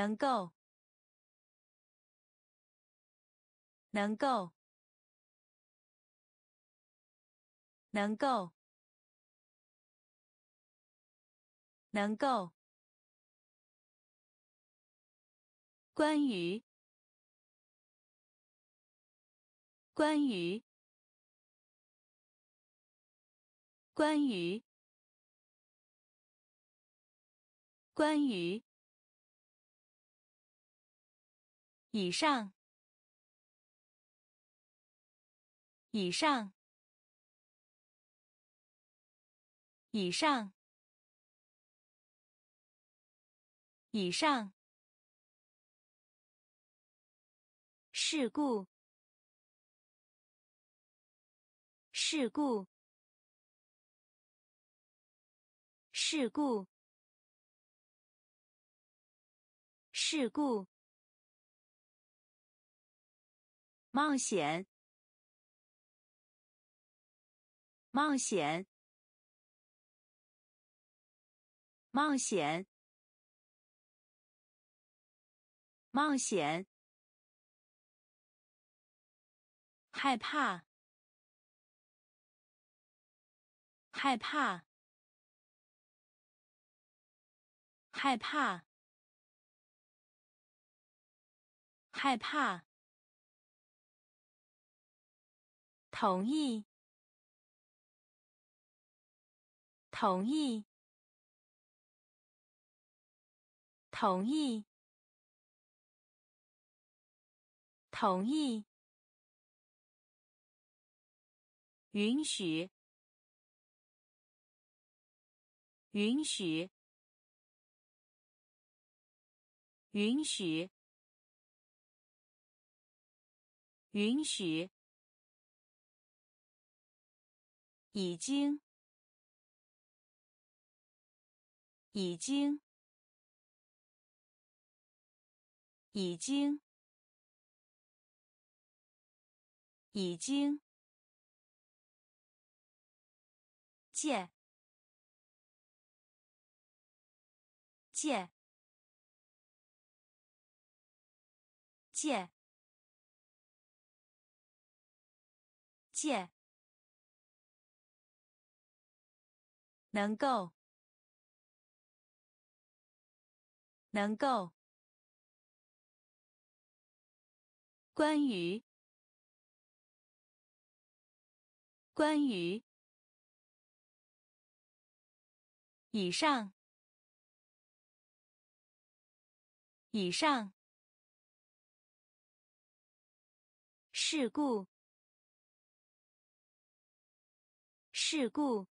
能够，能够，能够，能够。关于，关于，关于，关于。以上，以上，以上，以上。事故，事故，事故，事故。冒险，冒险，冒险，冒险。害怕，害怕，害怕，害怕。同意，同意，同意，同意。允许，允许，允许，允许。已经，已经，已经，已经。借，借，借，借。能够，能够。关于，关于。以上，以上。事故，事故。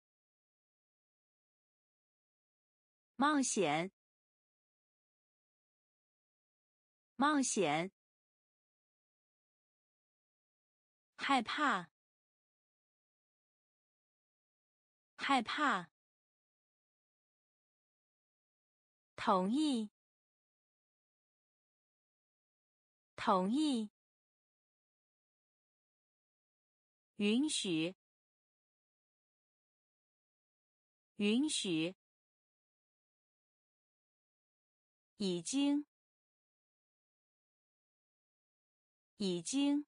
冒险，冒险。害怕，害怕。同意，同意。允许，允许。已经，已经。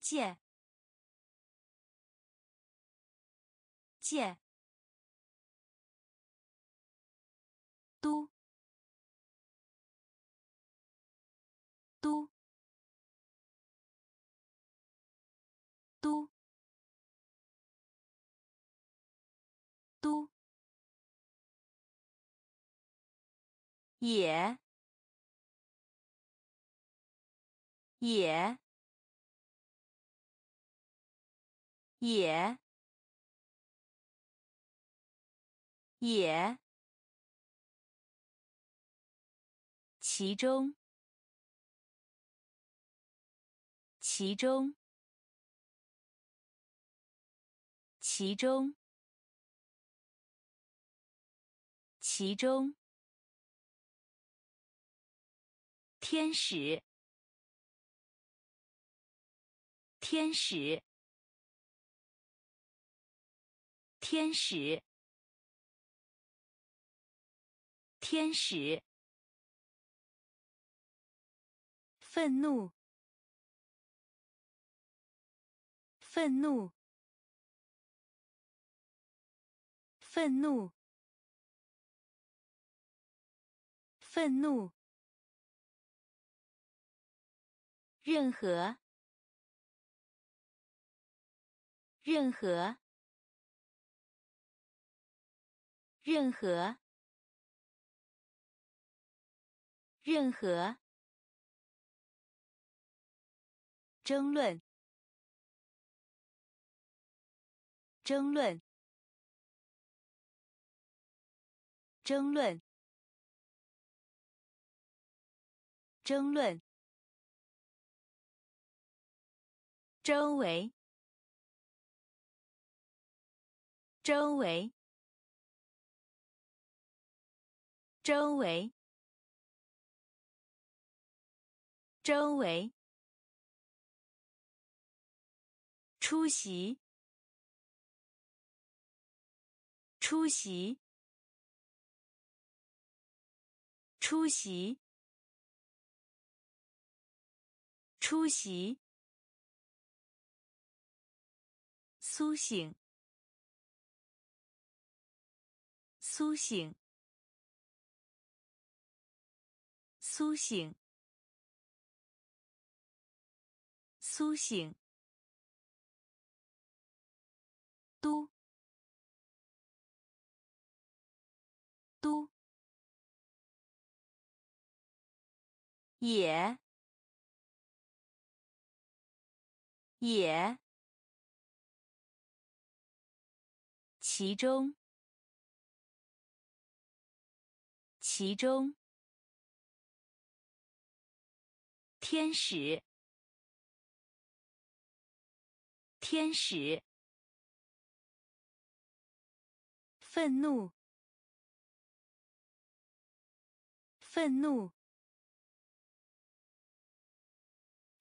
借，借。都，都，都，都。也，也，也，也。其中，其中，其中，其中。天使，天使，天使，天使，愤怒，愤怒，愤怒，愤怒。任何，任何，任何，任何，争论，争论，争论，争论。周围，周围，周围，周围。出席，出席，出席，出席。苏醒，苏醒，苏醒，苏醒。都，都，也，也。其中，其中，天使，天使，愤怒，愤怒，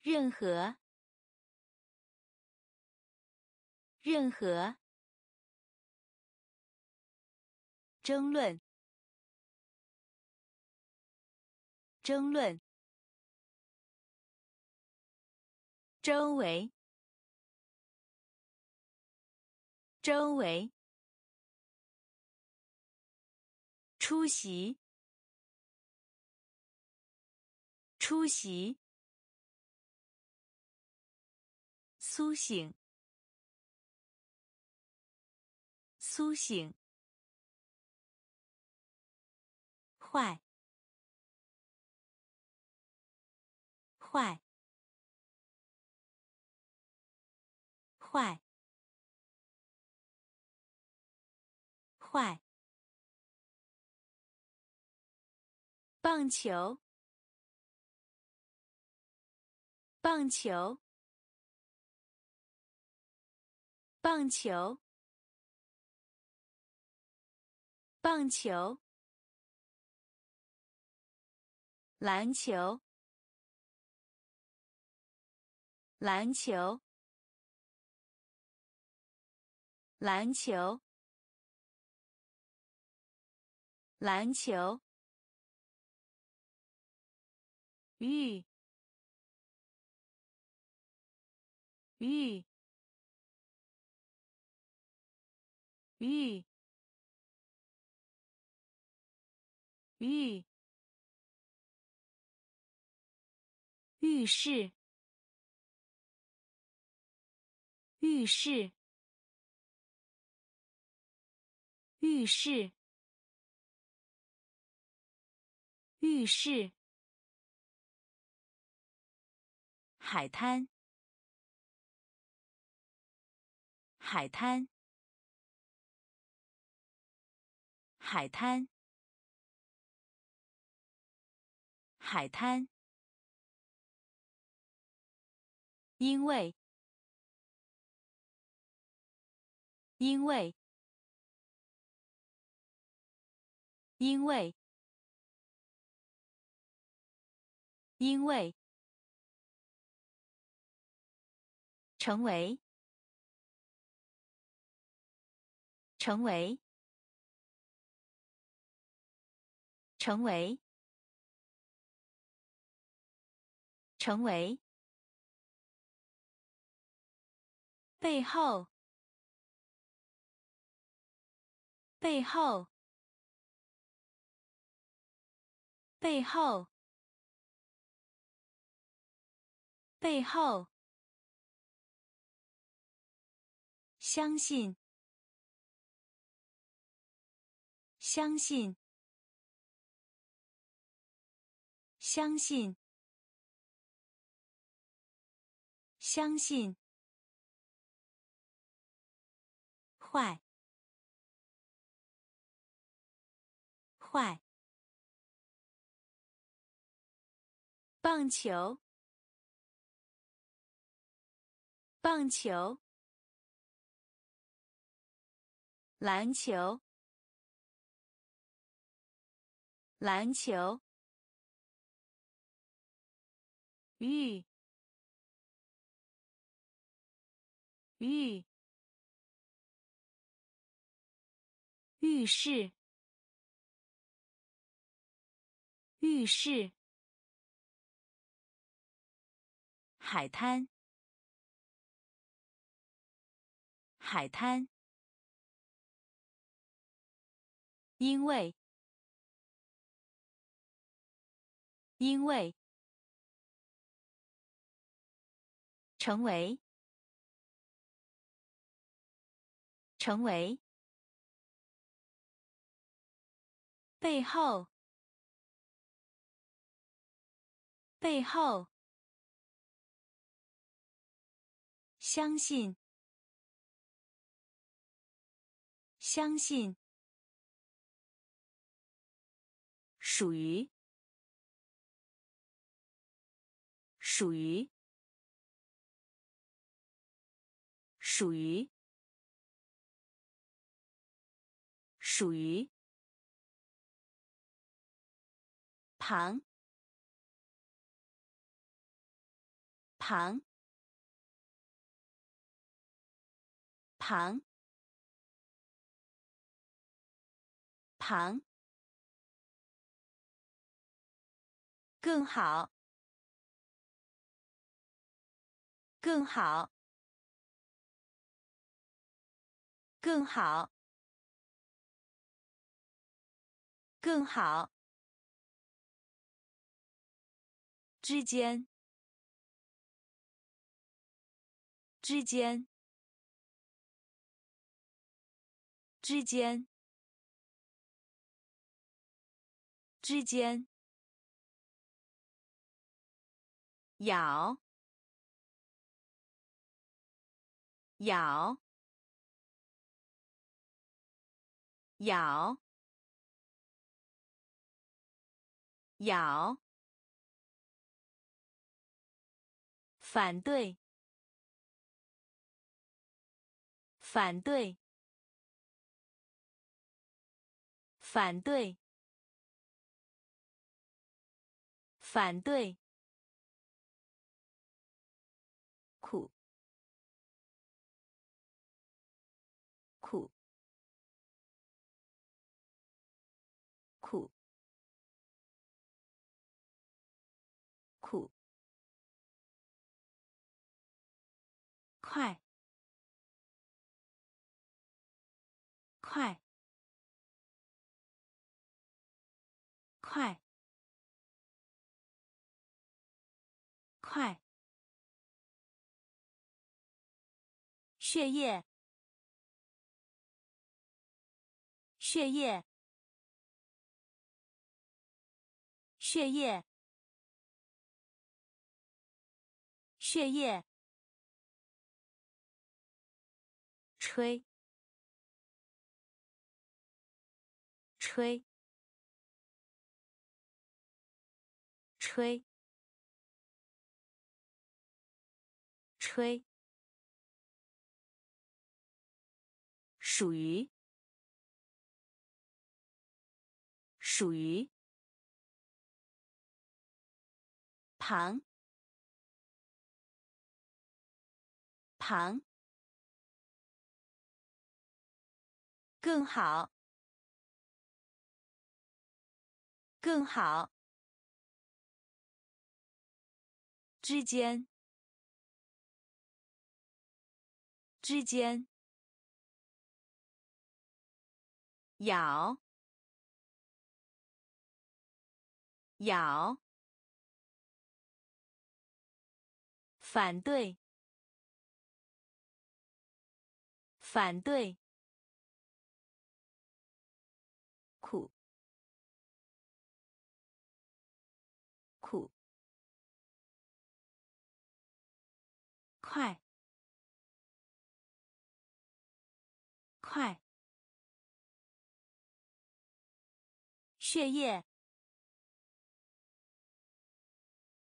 任何，任何。争论，争论。周围，周围。出席，出席。苏醒，苏醒。坏，坏，坏，坏。棒球，棒球，棒球，棒球。篮球，篮球，篮球，篮球。玉，玉，玉，玉。浴室，浴室，浴室，浴室。海滩，海滩，海滩，海滩。因为，因为，因为，因为，成为，成为，成为，成为，背后，背后，背后，背后，相信，相信。相信，相信，坏，坏，棒球，棒球，篮球，篮球。浴，浴，浴室，浴室，海滩，海滩，因为，因为。成为，成为，背后，背后，相信，相信，属于，属于。属于，属于，旁，旁，旁，旁，更好，更好。更好，更好。之间，之间，之间，之间。咬，咬。咬，咬，反对，反对，反对，反对，快，快，快，快，血液，血液。血液，血液，吹，吹，吹，吹，属于，属于。旁，旁，更好，更好。之间，之间，咬，咬，反对，反对。快，快，血液，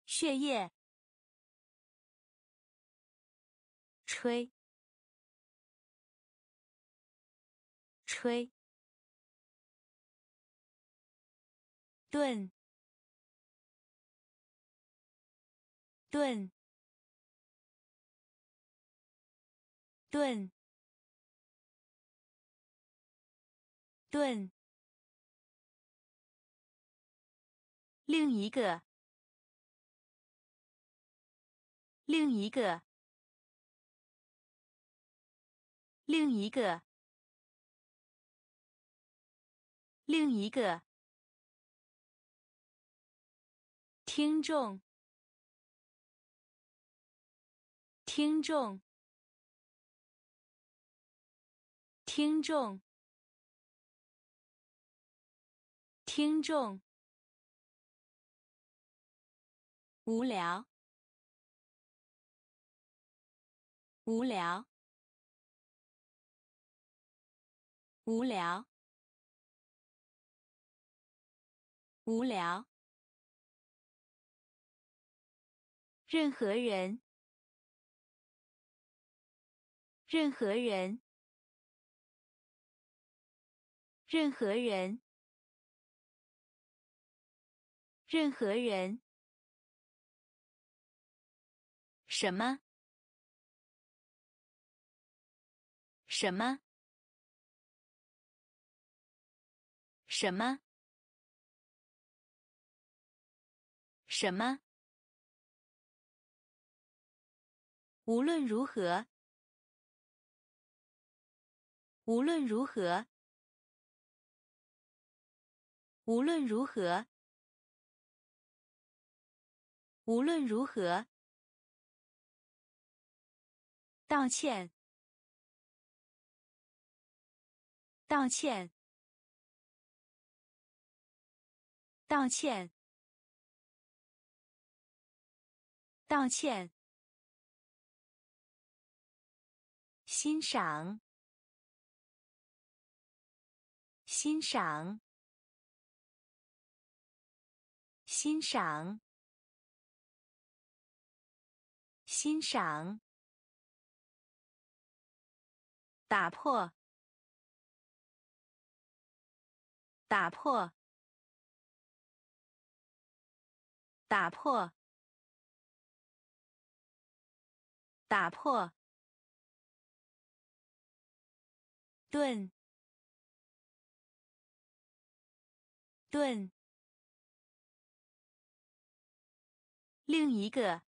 血液，吹，吹。炖，炖，炖，炖。另一个，另一个，另一个，另一个。听众，听众，听众，听众，无聊，无聊，无聊，无聊。任何人，任何人，任何人，任何人，什么？什么？什么？什么？无论如何，无论如何，无论如何，无论如何，道歉，道歉，道歉，道歉。欣赏，欣赏，欣赏，欣赏。打破，打破，打破，打破。炖，炖。另一个，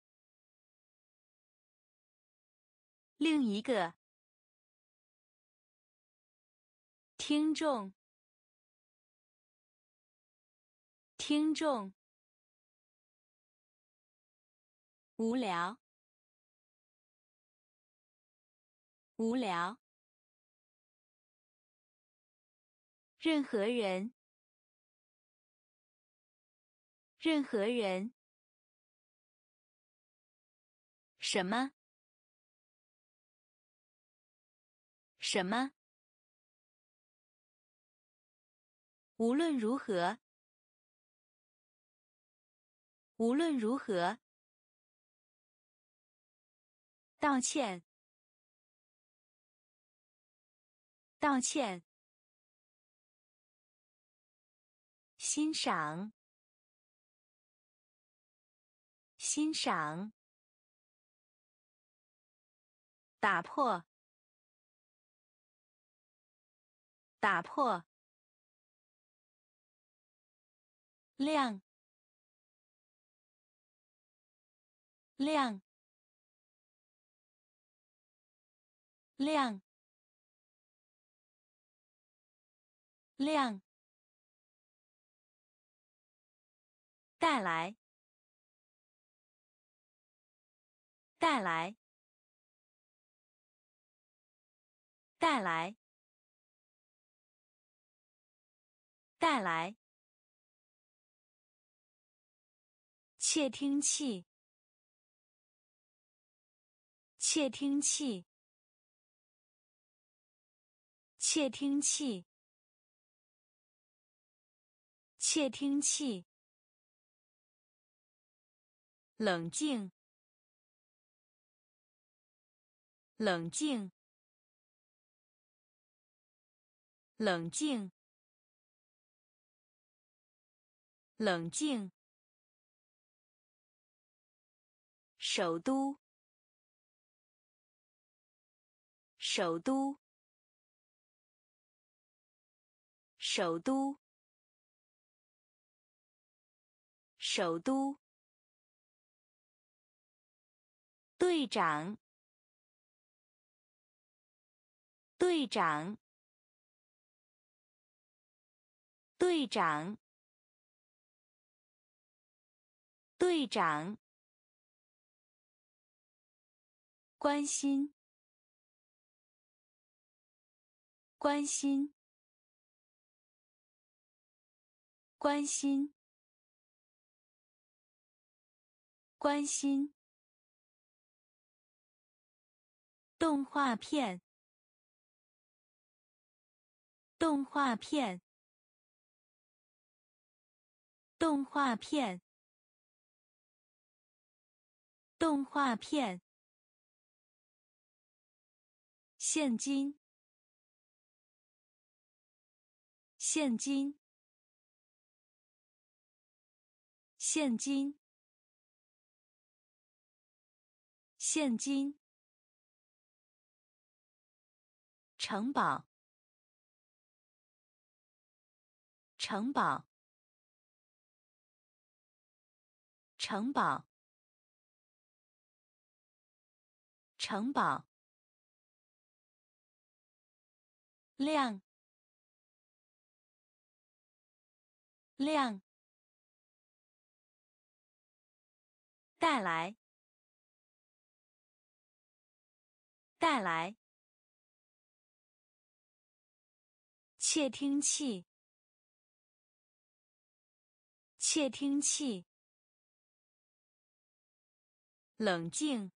另一个。听众，听众。无聊，无聊。任何人，任何人，什么？什么？无论如何，无论如何，道歉，道歉。欣赏，欣赏，打破，打破，亮，亮，亮，亮，带来，带来，带来，带来。窃听器，窃听器，窃听器，窃听器。冷静，冷静，冷静，冷静。首都，首都，首都，首都。队长，队长，队长，队长。关心，关心，关心，关心。动画片，动画片，动画片，动画片。现金，现金，现金，现金。城堡，城堡，城堡，城堡。亮，亮，带来，带来，窃听器，窃听器，冷静，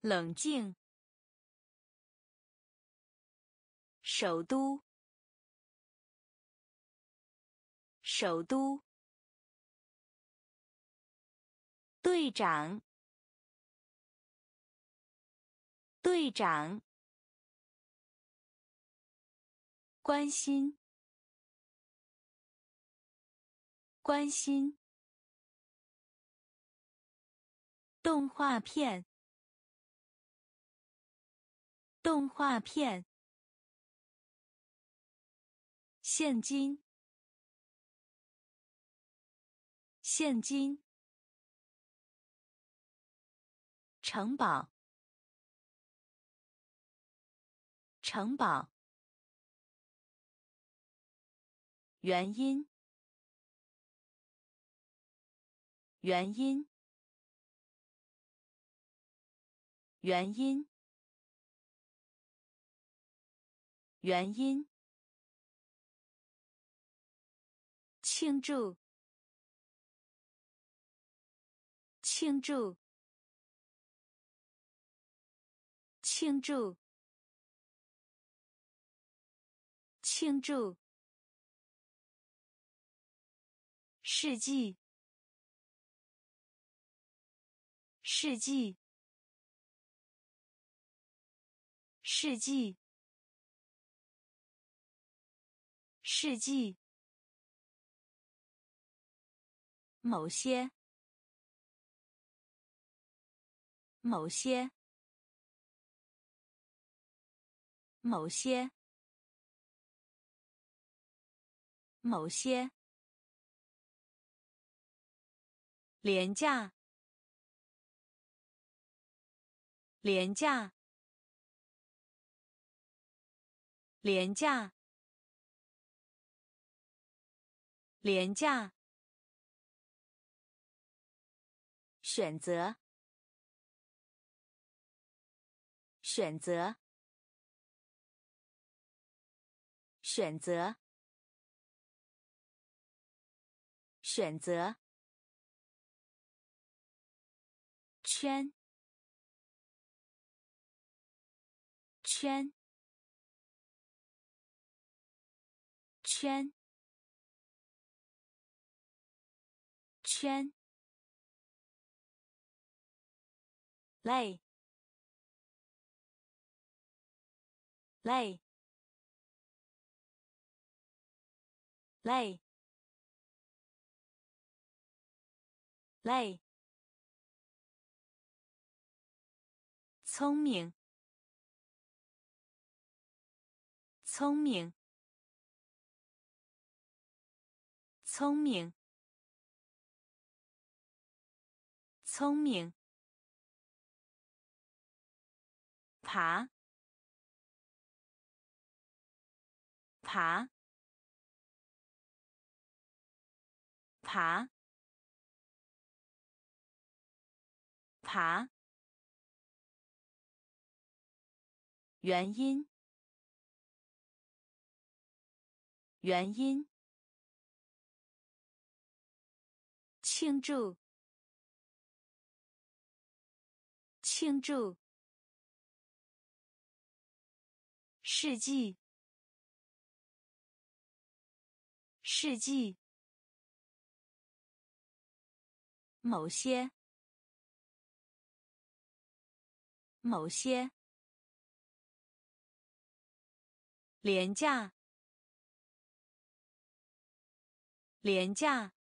冷静。首都，首都。队长，队长。关心，关心。动画片，动画片。现金，现金。城堡，城堡。原因，原因，原因，原因。庆祝！庆祝！庆祝！庆祝！世纪！世纪！世纪！世纪！某些，某些，某些，某些廉价廉价廉价。廉价。选择。选择。选择。选择。圈。圈。圈圈累累累累，聪明，聪明，聪明，聪明，爬，爬，爬。爬，原因，原因，庆祝，庆祝，世纪，世纪，某些。某些。廉价。廉价。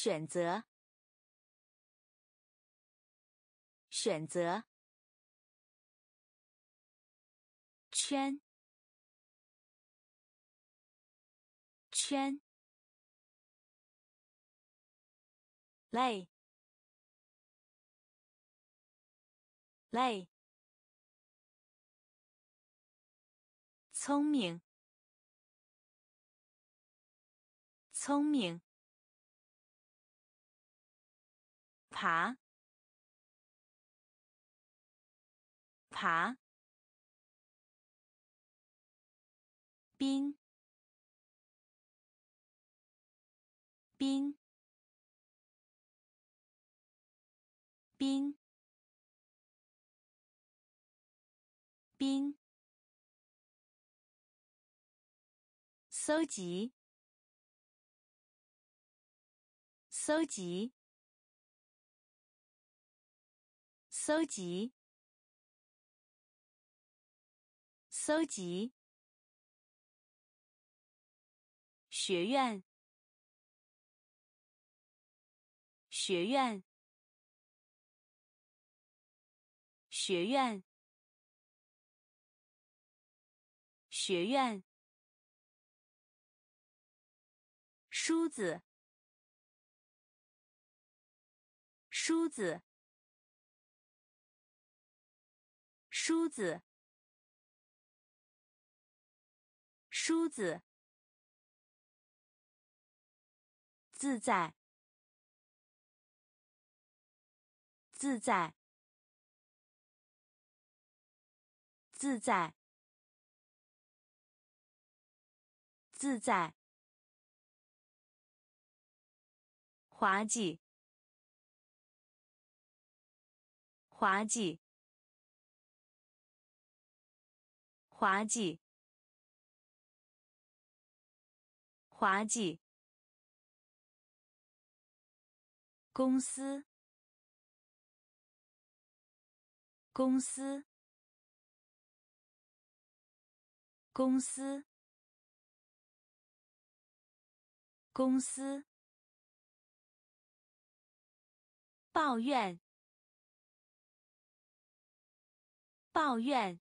选择选择圈圈累。累，聪明，聪明，爬，爬，冰，冰，冰。冰，搜集，搜集，搜集，搜集，学院，学院，学院。学院，梳子，梳子，梳子，梳子，自在，自在，自在。自在，滑稽，滑稽，滑稽，滑稽。公司，公司，公司。公司抱怨，抱怨，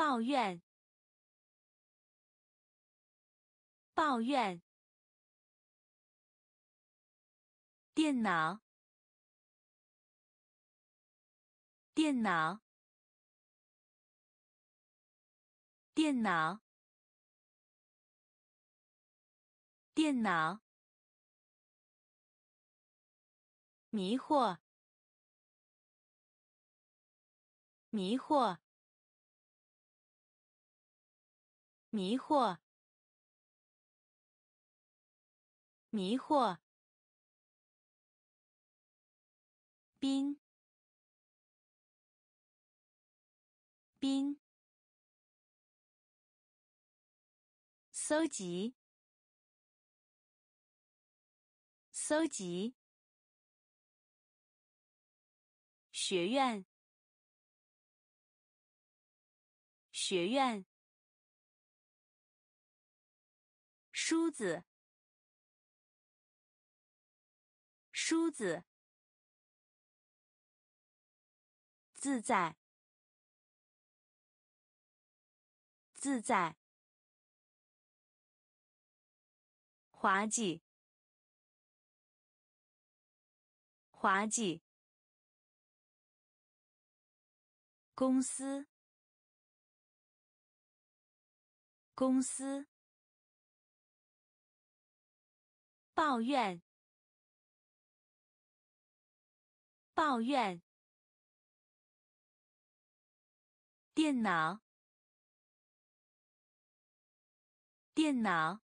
抱怨，抱怨。电脑，电脑，电脑，电脑。迷惑，迷惑，迷惑，迷惑。宾，宾。搜集，搜集。学院，学院。梳子，梳子。自在，自在。滑稽，滑稽。公司，公司。抱怨，抱怨。电脑，电脑。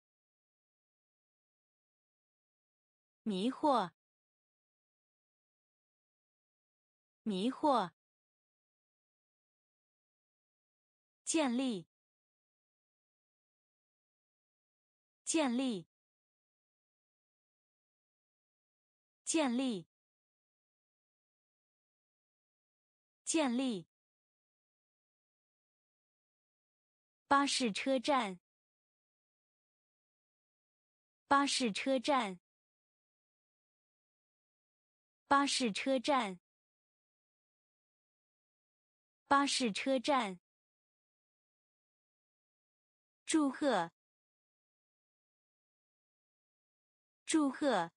迷惑，迷惑。建立，建立，建立，建立。巴士车站，巴士车站，巴士车站，巴士车站。祝贺，祝贺，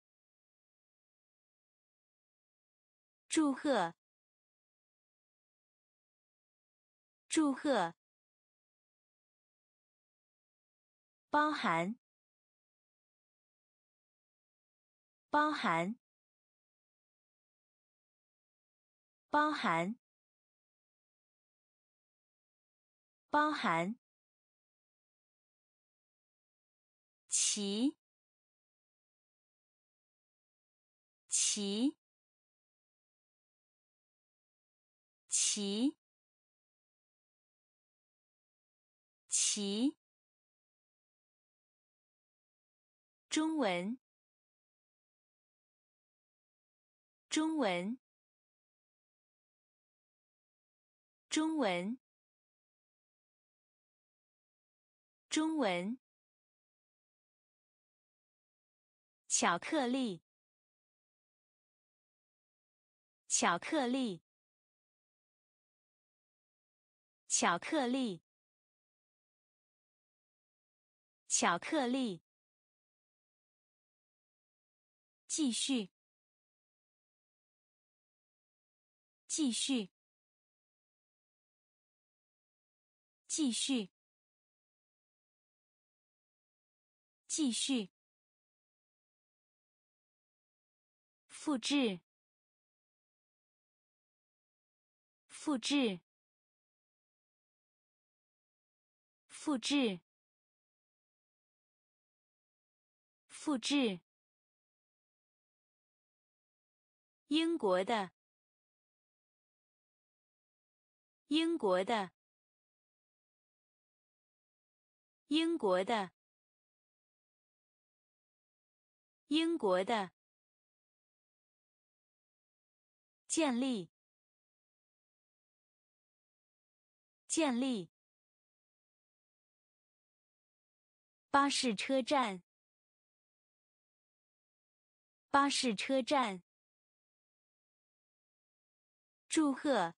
祝贺，祝贺。包含，包含，包含，包含。齐，齐，齐，齐。中文，中文，中文，中文。巧克力，巧克力，巧克力，巧克力。继续，继续，继续，继续。复制，复制，复制，复制。英国的，英国的，英国的，英国的。建立，建立。巴士车站，巴士车站。祝贺，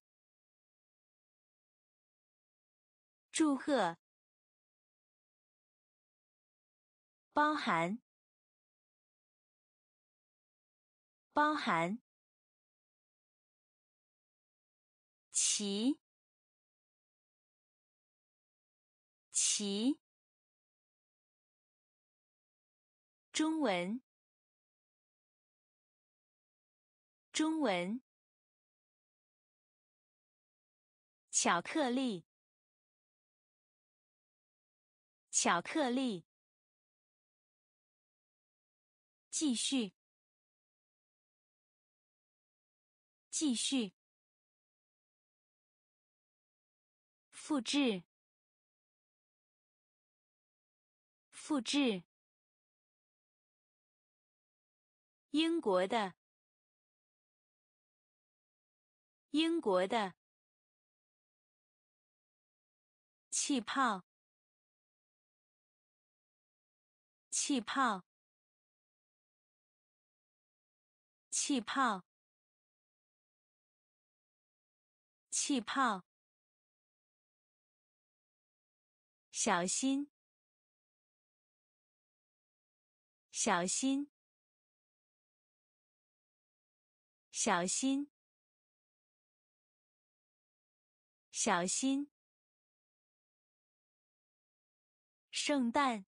祝贺，包含，包含，齐，齐，中文，中文。巧克力，巧克力。继续，继续。复制，复制。英国的，英国的。气泡，气泡，气泡，气泡。小心，小心，小心，小心。圣诞，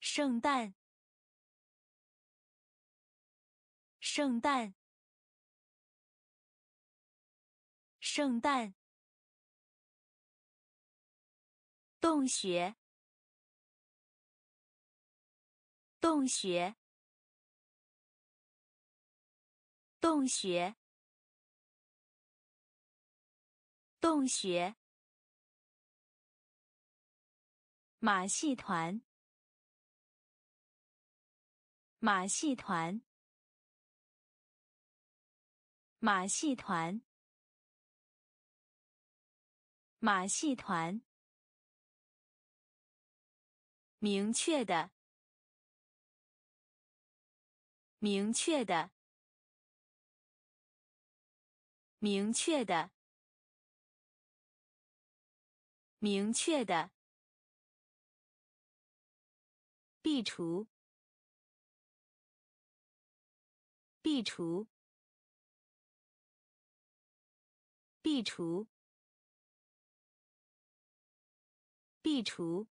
圣诞，圣诞，圣诞。洞穴，洞穴，洞穴，洞穴。马戏团，马戏团，马戏团，马戏团。明确的，明确的，明确的，明确的。壁橱，壁橱，壁橱，壁橱。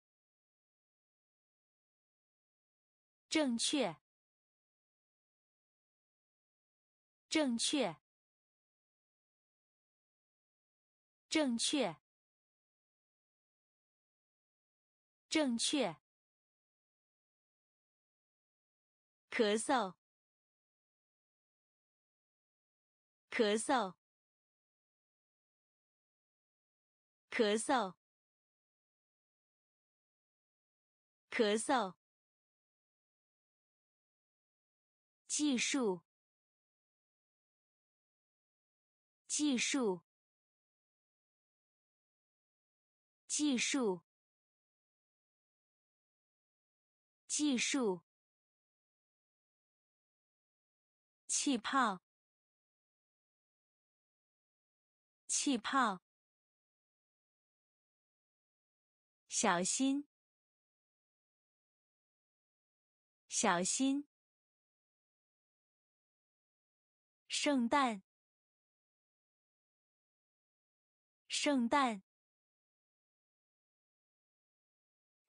正确，正确，正确，正确。咳嗽，咳嗽，咳嗽，咳嗽。计数，计数，计数，计数。气泡，气泡。小心，小心。圣诞，圣诞。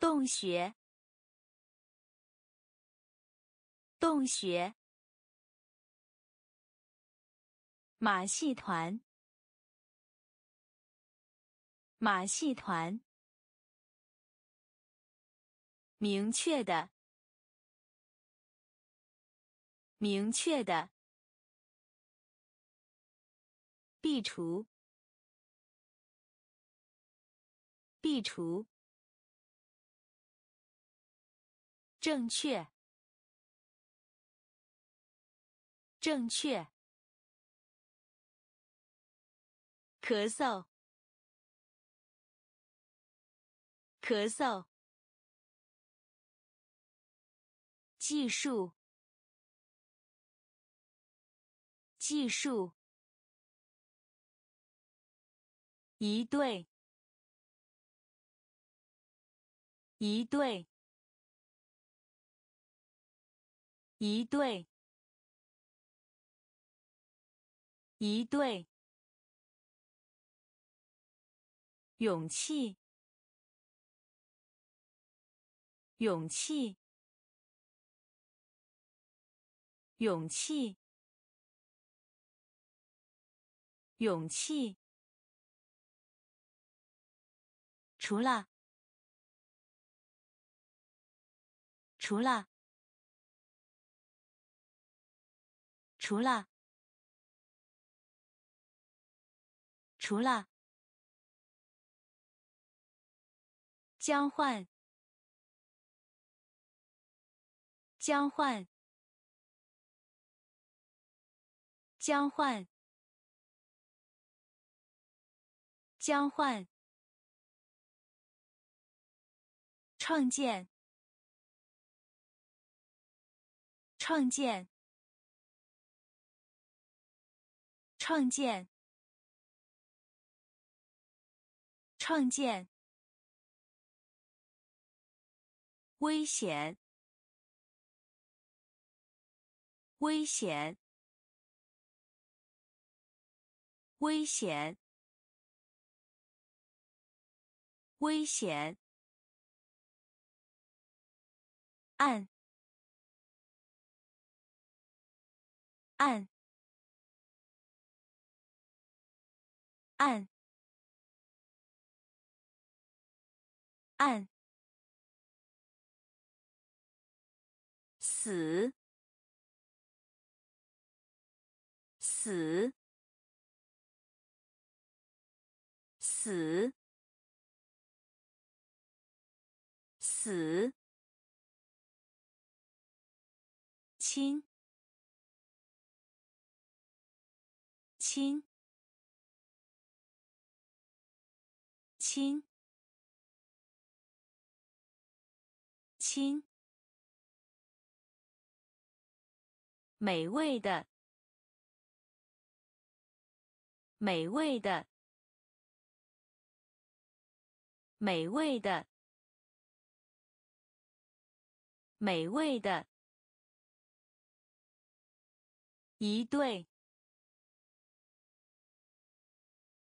洞穴，洞穴。马戏团，马戏团。明确的，明确的。壁橱，壁橱。正确，正确。咳嗽，咳嗽。计数，计数。一对，一对，一对，一对，勇气，勇气，勇气，勇气。除了，除了，除了，除了，交换，交换，交换，交换。创建，创建，创建，创建。危险，危险，危险，危险。按，按，按，按，死，死，死，死。亲，亲，亲，亲，美味的，美味的，美味的，美味的。一对，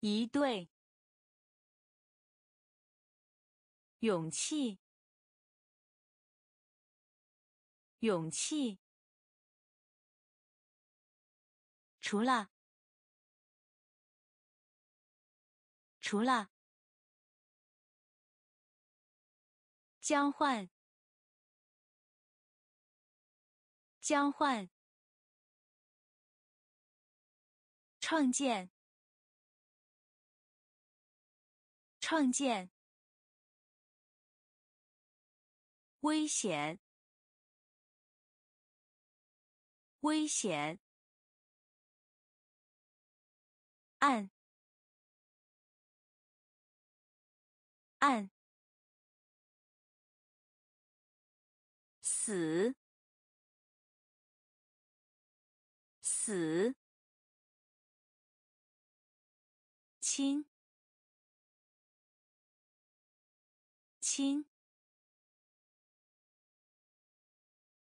一对，勇气，勇气，除了，除了，交换，交换。创建，创建。危险，危险。按，按。死，死。亲，亲，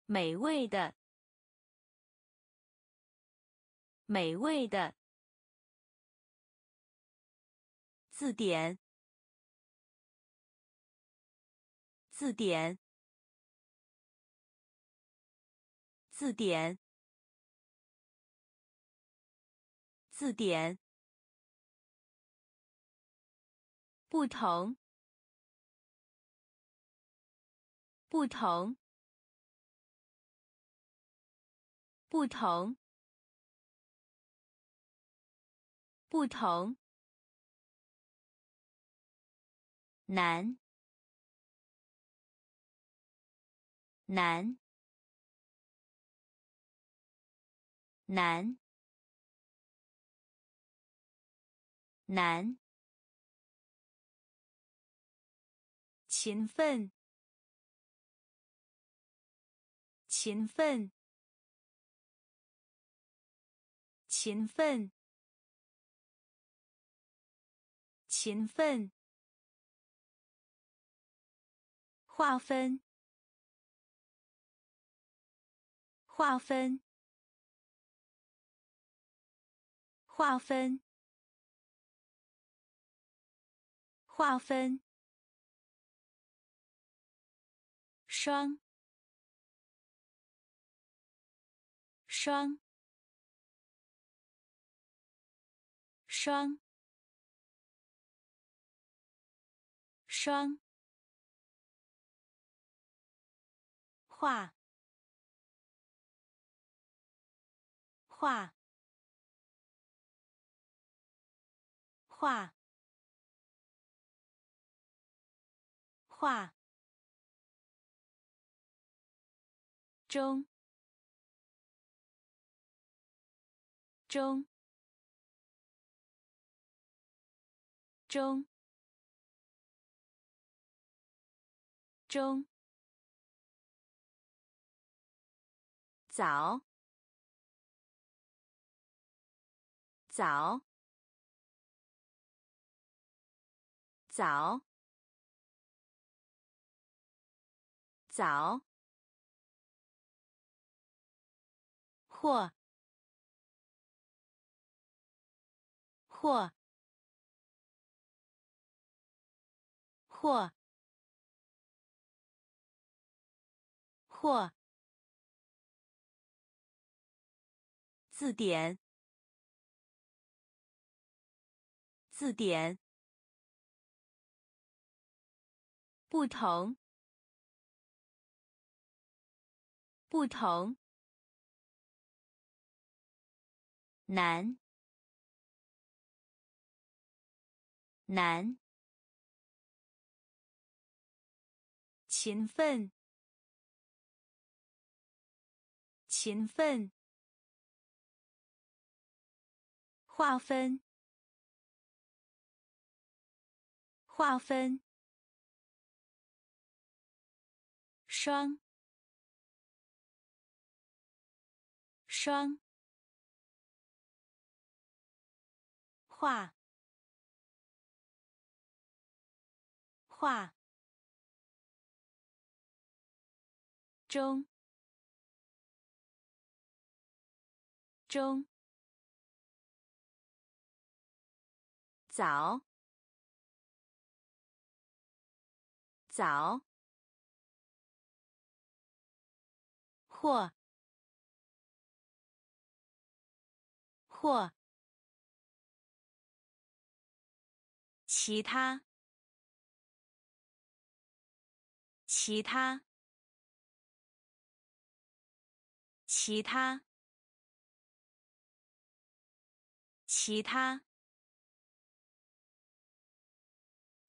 美味的，美味的，字典，字典，字典，字典。不同，不同，不同，不同，难，难，难，难。勤奋，勤奋，勤奋，勤奋，划分，划分，划分，划分，双，双，双。双，画，画，画，画，中，中，中。中，早，早，早，早，或，或，或。或字典，字典，不同，不同，难，难，勤奋。勤奋，划分，划分，双，双，画，画，中。中，早，早，或，或，其他，其他，其他。其他，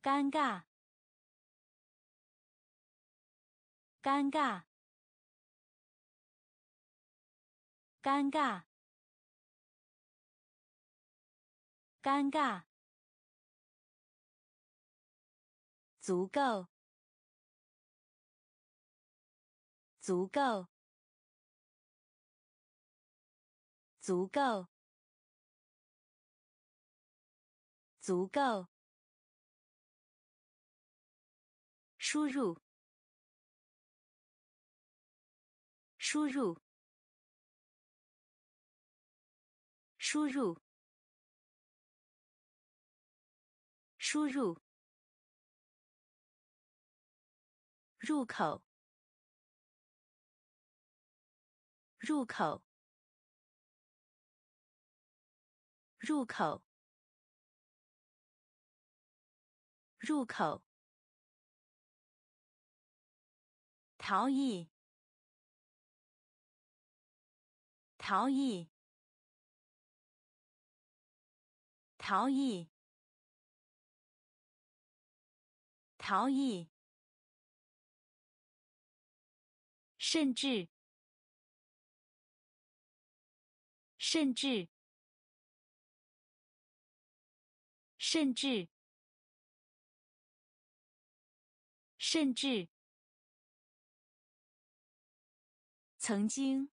尴尬，尴尬，尴尬，尴尬，足够，足够，足够。足够。输入，输入，输入，输入。入口，入口，入口。入口，逃逸，逃逸，逃逸，逃逸，甚至，甚至，甚至。甚至，曾经，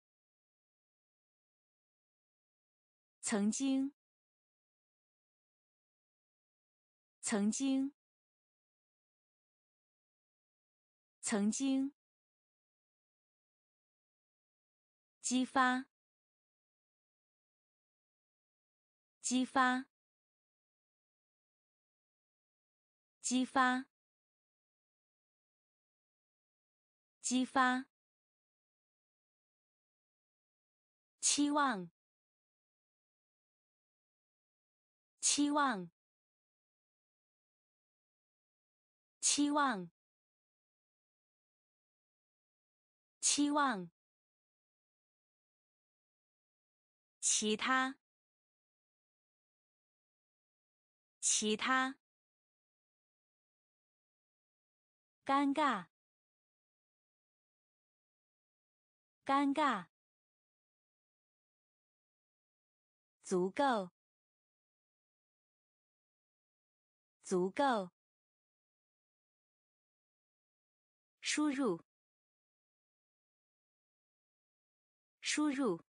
曾经，曾经，曾经，激发，激发，激发，激发，期望，期望。期望，期望，其他，其他，尴尬，尴尬，足够，足够。输入，输入，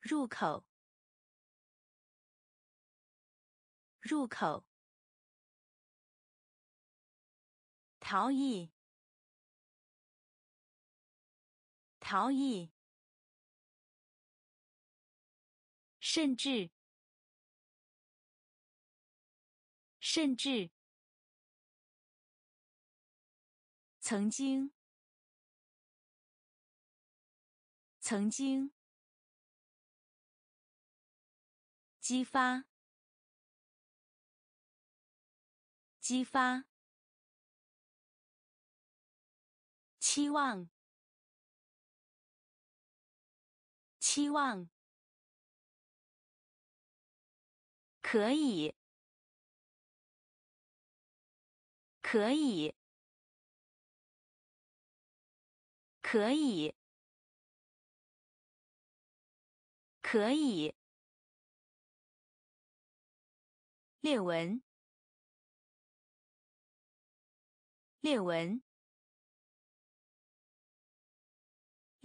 入口，入口，逃逸，逃逸，甚至，甚至。曾经，曾经，激发，激发，期望，期望，可以，可以。可以，可以。列文，列文，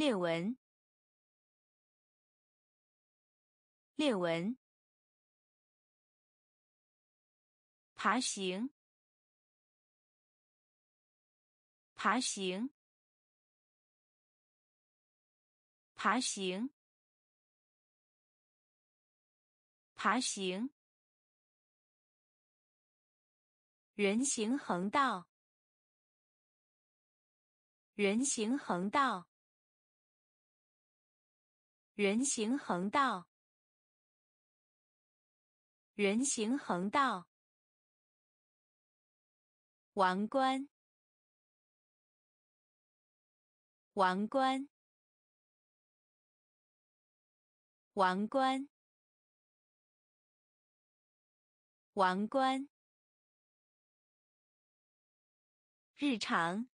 裂纹，裂纹。爬行，爬行。爬行，爬行。人行横道，人行横道，人行横道，人行横道。王冠，王冠。王冠，王冠。日常，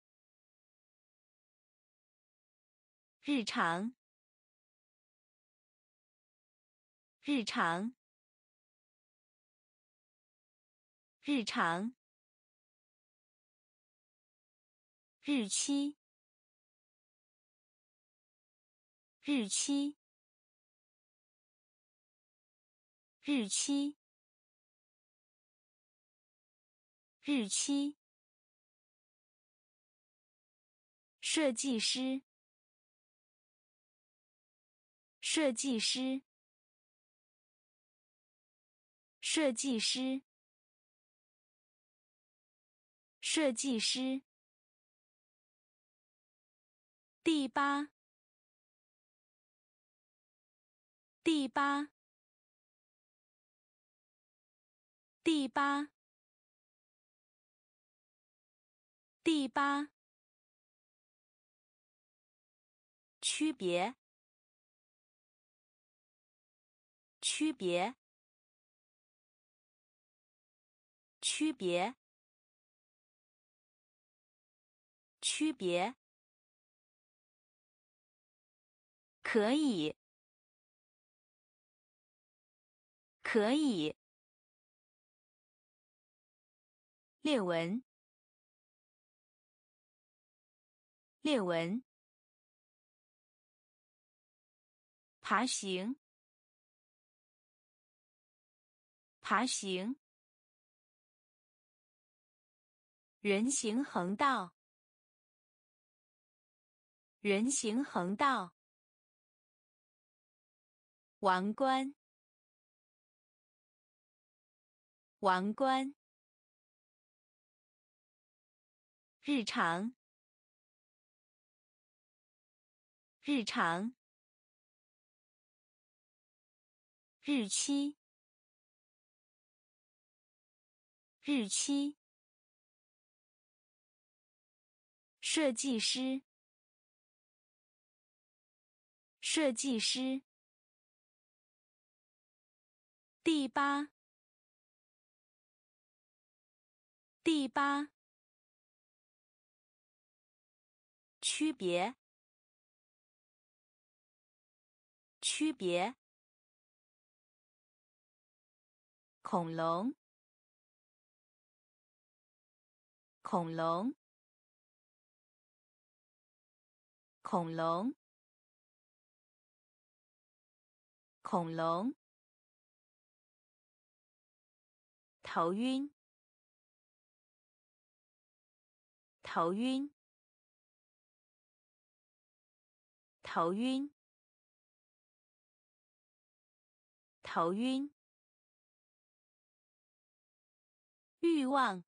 日常，日常，日常。日期，日期。日期，日期。设计师，设计师，设计师，设计师。第八，第八。第八，第八，区别，区别，区别，区别，可以，可以。列文，列文。爬行，爬行，人行横道，人行横道，王冠，王冠，日常，日常，日期。日期，设计师，设计师，第八，第八，区别，区别，恐龙。恐龙，恐龙，恐龙，头晕，头晕，头晕，头晕，欲望。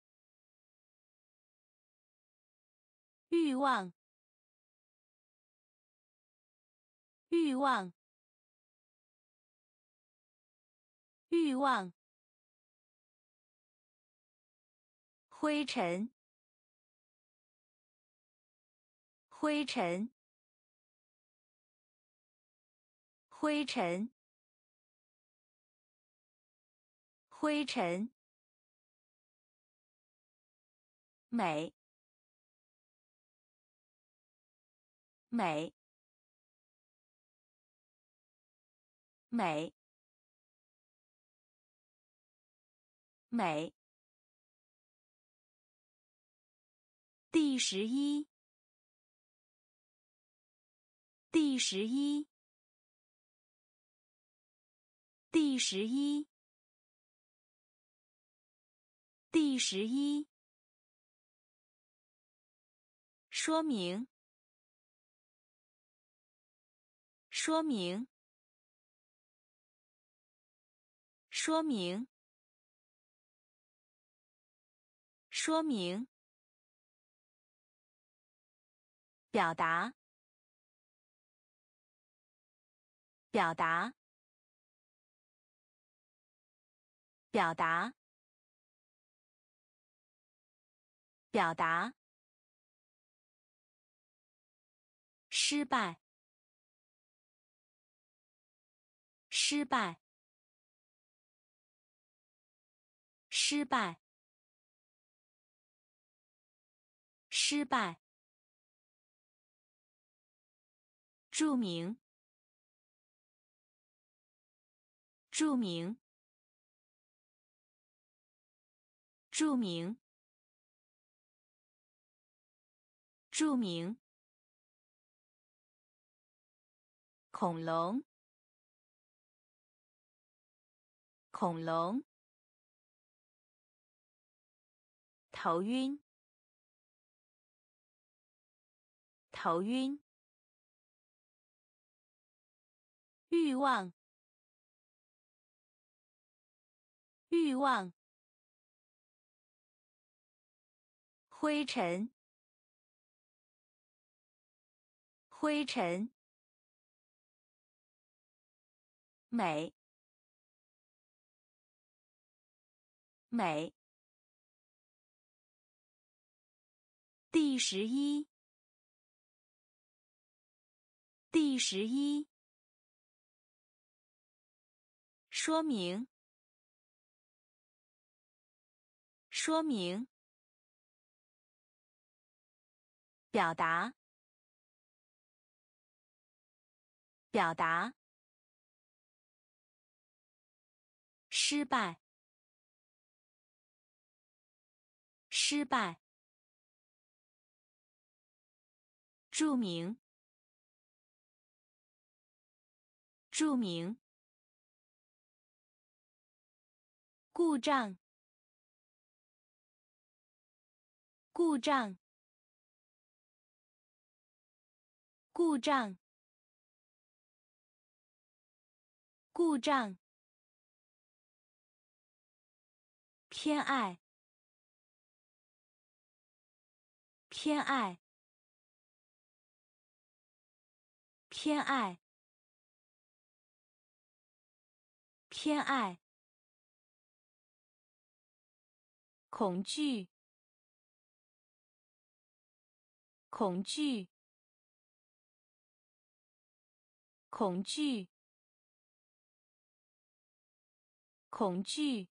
欲望，欲望，欲望。灰尘，灰尘，灰尘，灰尘。美。美，美，美。第十一，第十一，第十一，第十一。说明。说明，说明，说明，表达，表达，表达，表达，失败。失败，失败，失败。著名，著名，著名，著名。恐龙。恐龙，头晕，头晕，欲望，欲望，灰尘，灰尘，美。美。第十一，第十一。说明，说明。表达，表达。失败。失败。著名。著名。故障，故障，故障，故障。偏爱，偏爱，偏爱，偏爱。恐惧，恐惧，恐惧，恐惧。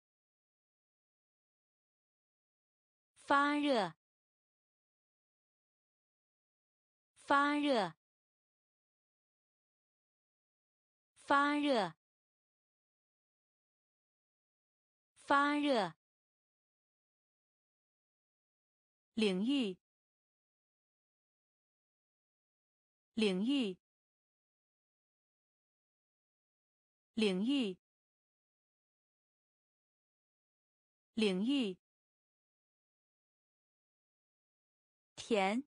发热，发热，发热，发热。领域，领域，领域，领域。甜，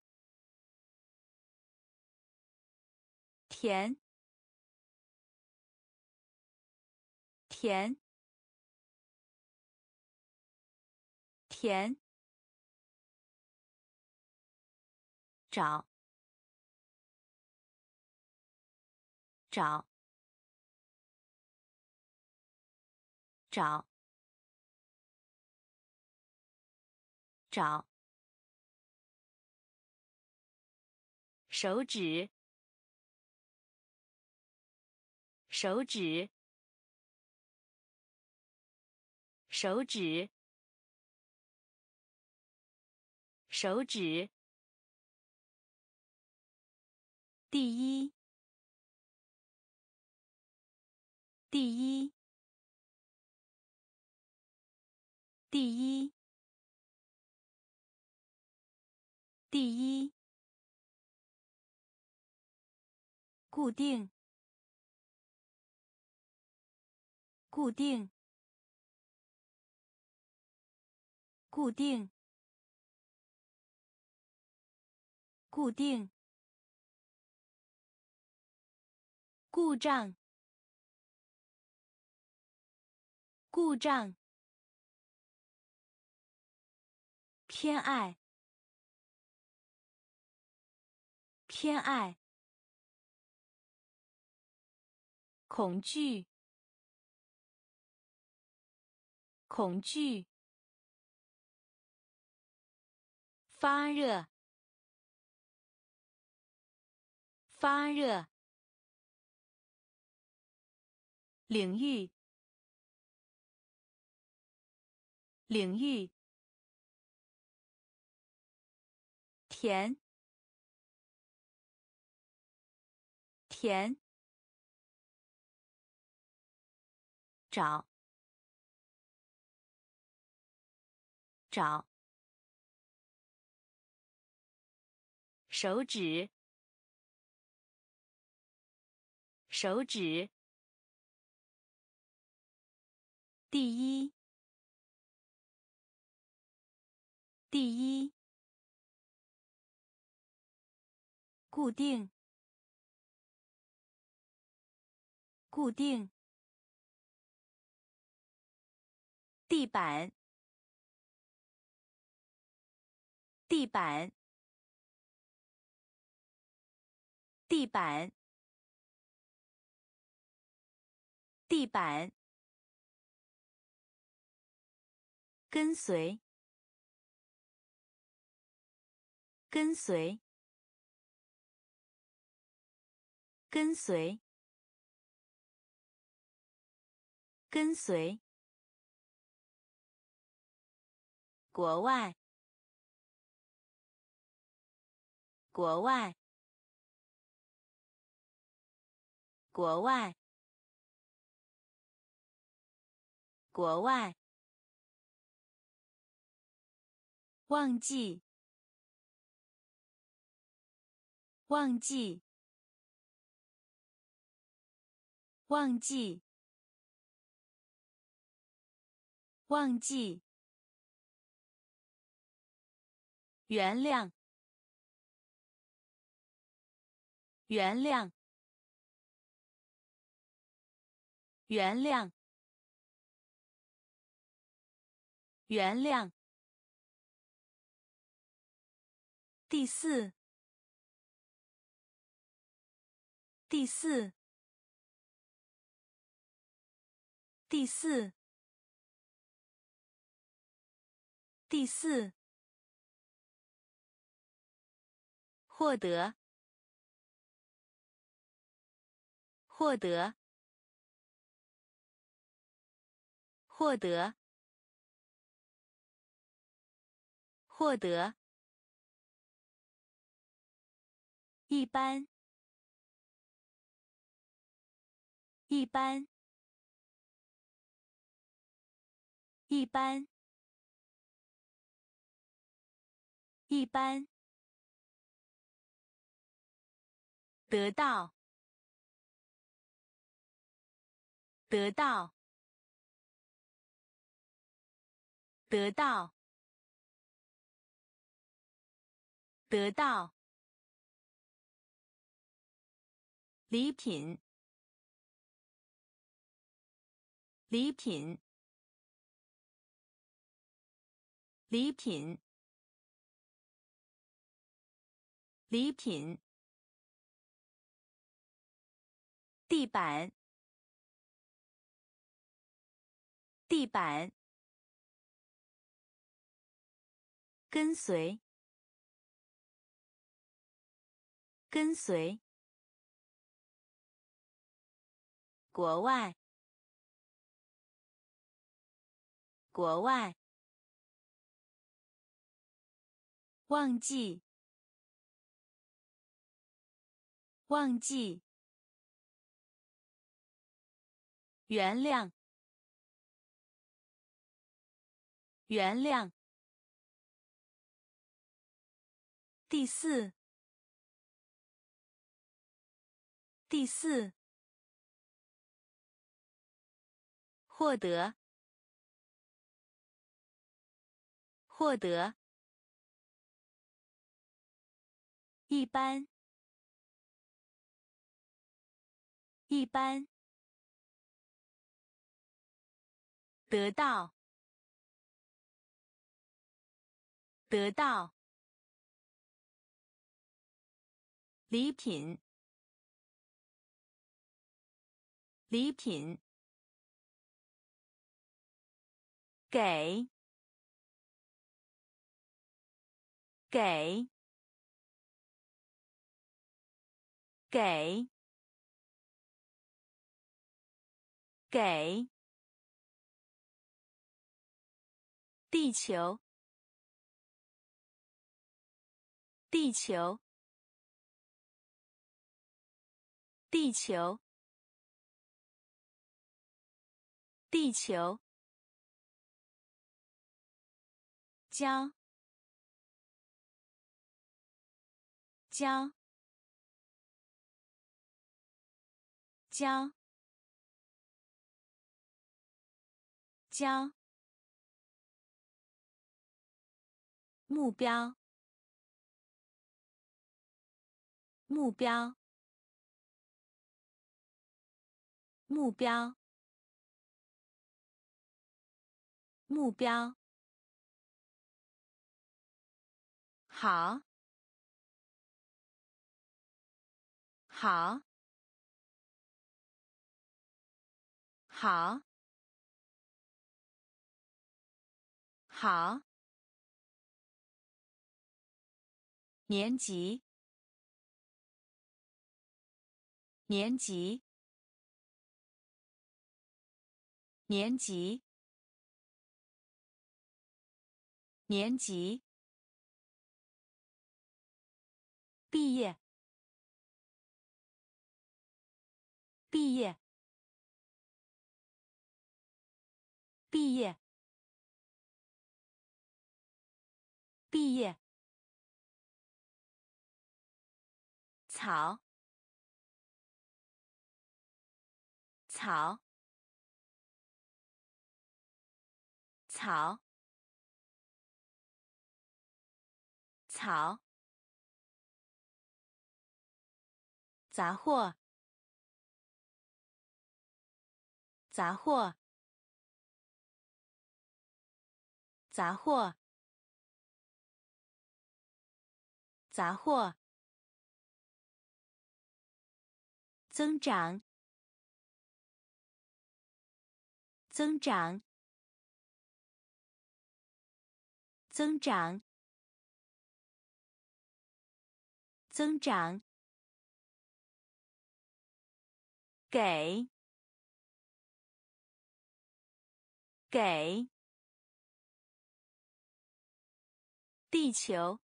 甜，甜，甜。找，找，找，找。手指，手指，手指，手指。第一，第一，第一，第一。固定，固定，固定，固定。故障，故障。偏爱，偏爱。恐惧，恐惧。发热，发热。领域，领域。甜，甜。找，找。手指，手指。第一，第一。固定，固定。地板，地板，地板，地板。跟随，跟随，跟随，跟随。国外，国外，国外，国外。忘记，忘记，忘记，忘记，原谅，原谅，原谅，原谅。第四，第四，第四，第四，获得，获得，获得，获得。一般，一般，一般，一般，得到，得到，得到，得到。礼品，礼品，礼品，礼品。地板，地板，跟随，跟随。国外，国外，忘记，忘记，原谅，原谅。第四，第四。获得，获得。一般，一般。得到，得到。礼品，礼品。给，给，给，给。地球，地球，地球，地球。教，教，教，教。目标，目标，目标，目标。好，好，好，好。年级，年级，年级，年级。毕业，毕业，毕业，毕业。草，草，草，草，杂货，杂货，杂货，杂货，增长，增长。增长，增长，给，给，地球，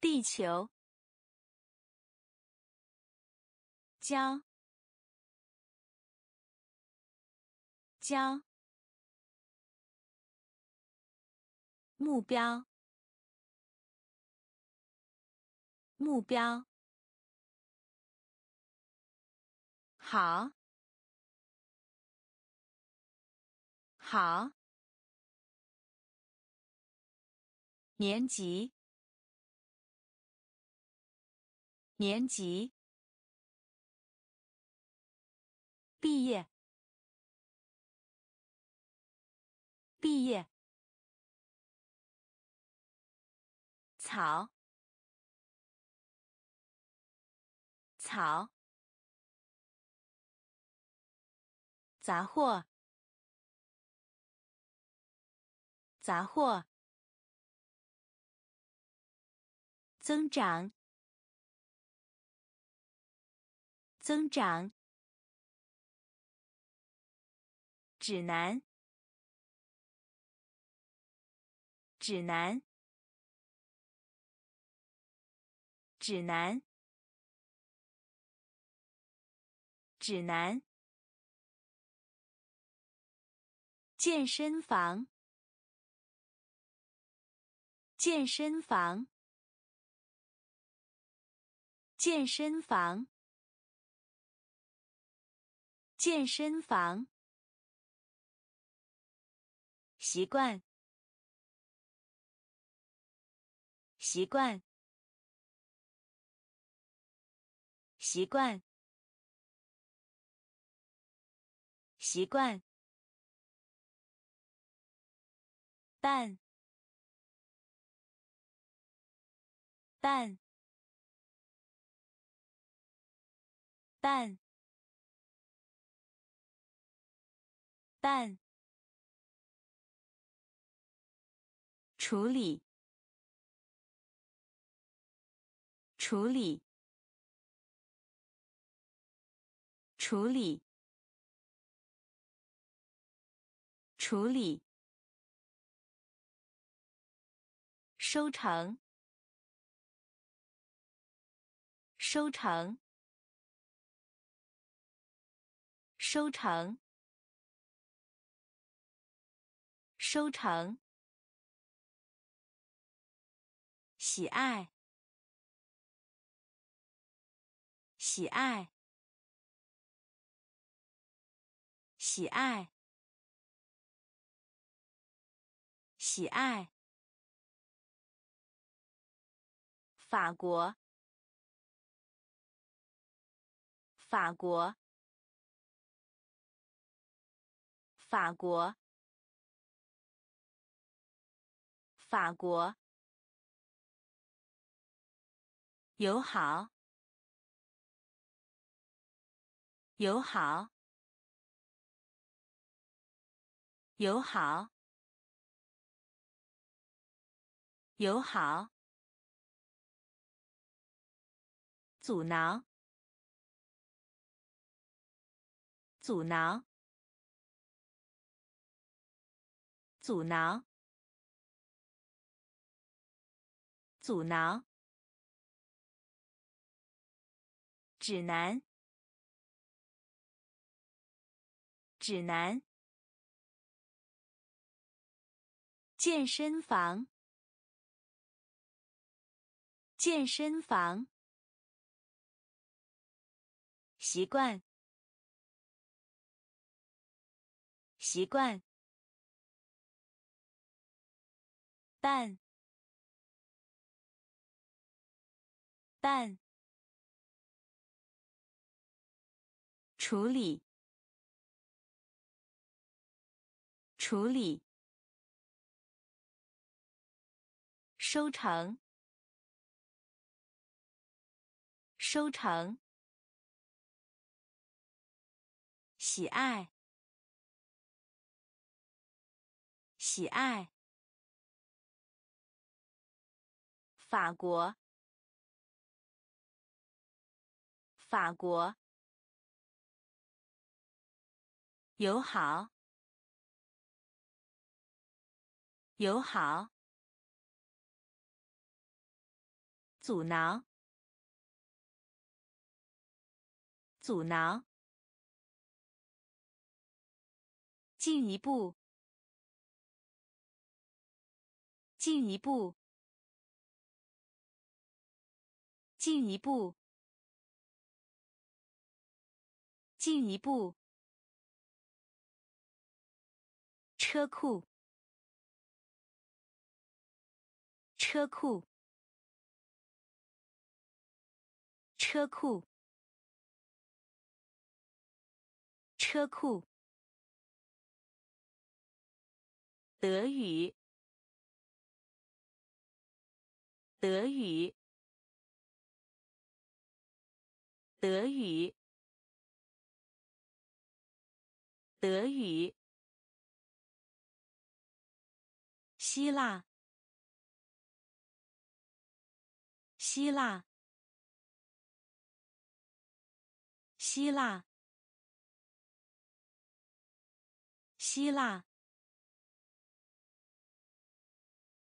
地球，交，交。目标，目标，好，好，年级，年级，毕业，毕业。草，草，杂货，杂货，增长，增长，指南，指南。指南，指南。健身房，健身房，健身房，健身房。习惯，习惯。习惯，习惯。但，但，但，但。处理，处理。处理，处理，收成，收成，收成，收成，喜爱，喜爱。喜爱，喜爱。法国，法国，法国，法国。友好，友好。友好，友好，阻挠，阻挠，阻挠，阻挠，指南，指南。健身房，健身房。习惯，习惯，办，办，处理，处理，收成，收成，喜爱。喜爱，法国，法国，友好，友好，阻挠，阻挠，进一步。进一步，进一步，进一步。车库，车库，车库，车库。德语。德语，德语，德语。希腊，希腊，希腊，希腊。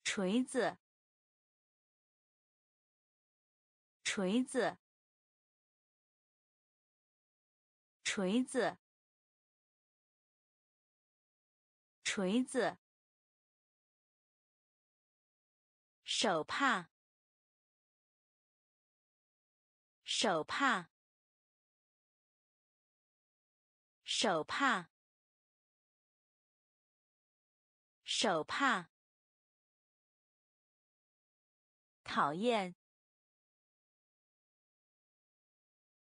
锤子。锤子，锤子，锤子。手帕，手帕，手帕，手帕。讨厌。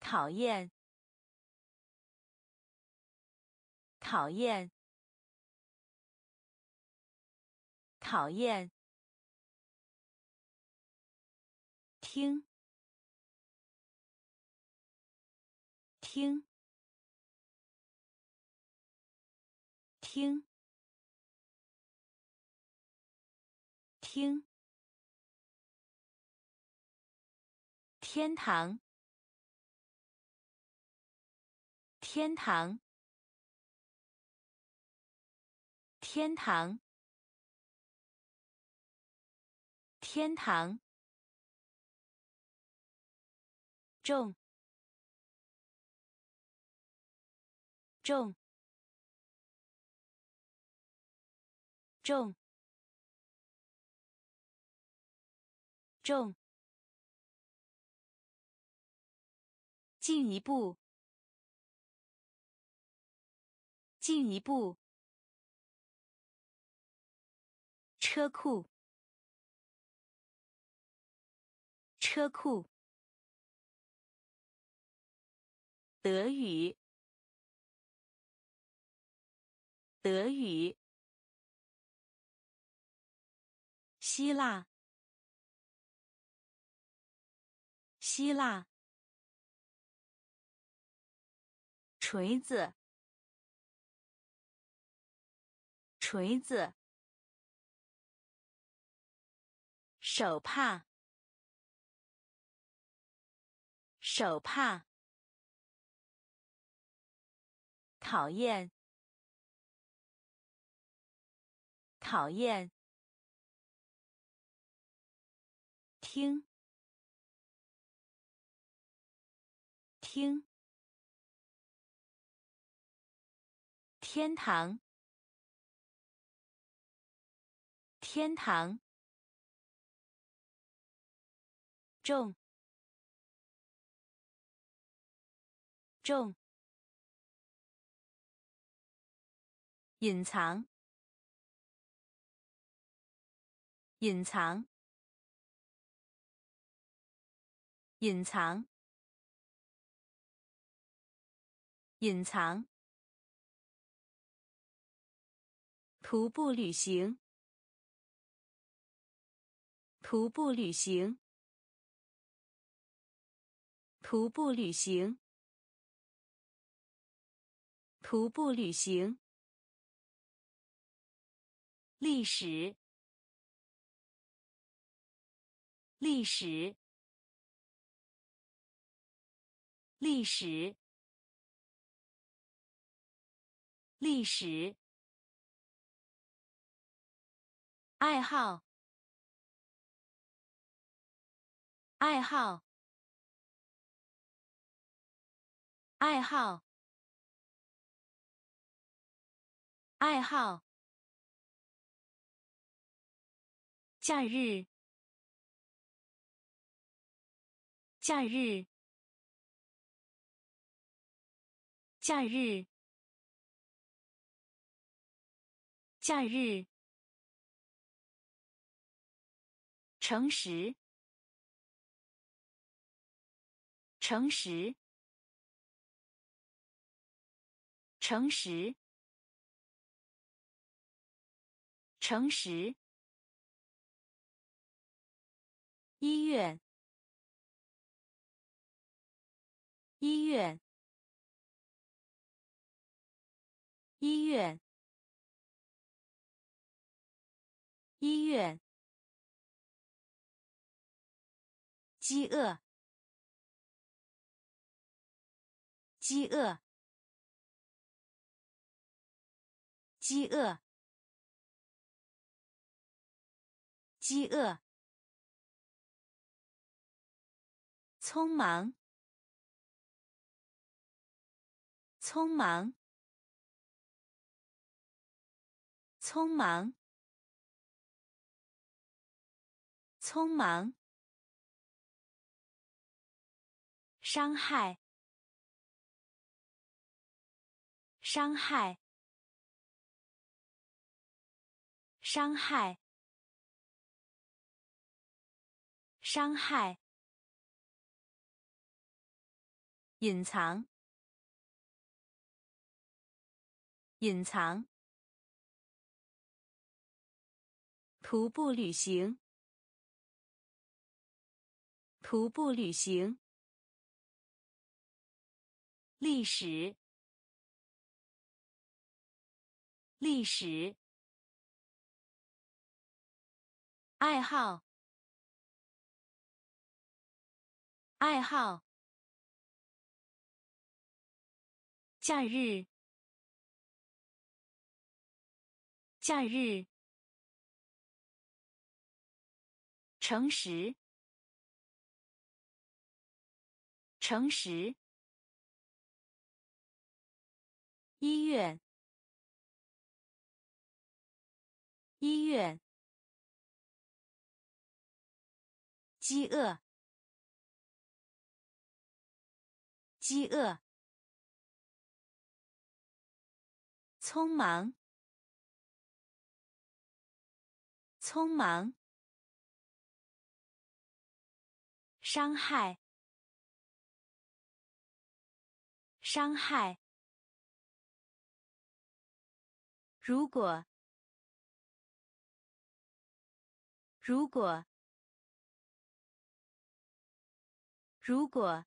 讨厌，讨厌，讨厌。听，听，听，听。天堂。天堂，天堂，天堂，重，重，重，重，进一步。进一步，车库，车库，德语，德语，希腊，希腊，锤子。锤子，手帕，手帕，讨厌，讨厌，听，听，天堂。天堂，重，重，隐藏，隐藏，隐藏，隐藏。徒步旅行，徒步旅行，徒步旅行，徒步旅行。历史，历史，历史，历史。爱好，爱好，爱好，爱好。假日，假日，假日，假日。诚实，诚实，诚实，诚实。医院，医院，医院，医院。饥饿，饥饿，饥饿，饥饿。匆忙，匆忙，匆忙，匆忙。伤害，伤害，伤害，伤害。隐藏，隐藏。徒步旅行，徒步旅行。历史，历史。爱好，爱好。假日，假日。诚实，诚实。医院，医院。饥饿，饥饿。匆忙，匆忙。伤害，伤害。如果，如果，如果，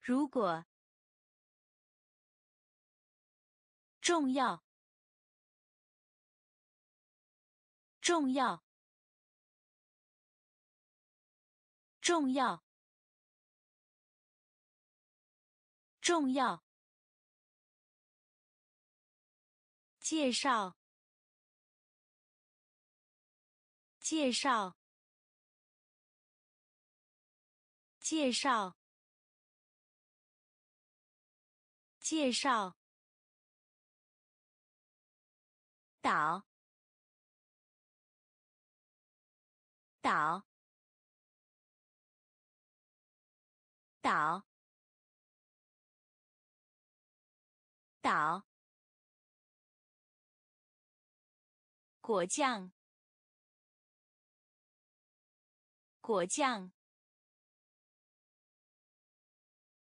如果。重要，重要，重要，重要。介绍，介绍，介绍，介绍。岛，岛，岛，岛，果酱，果酱，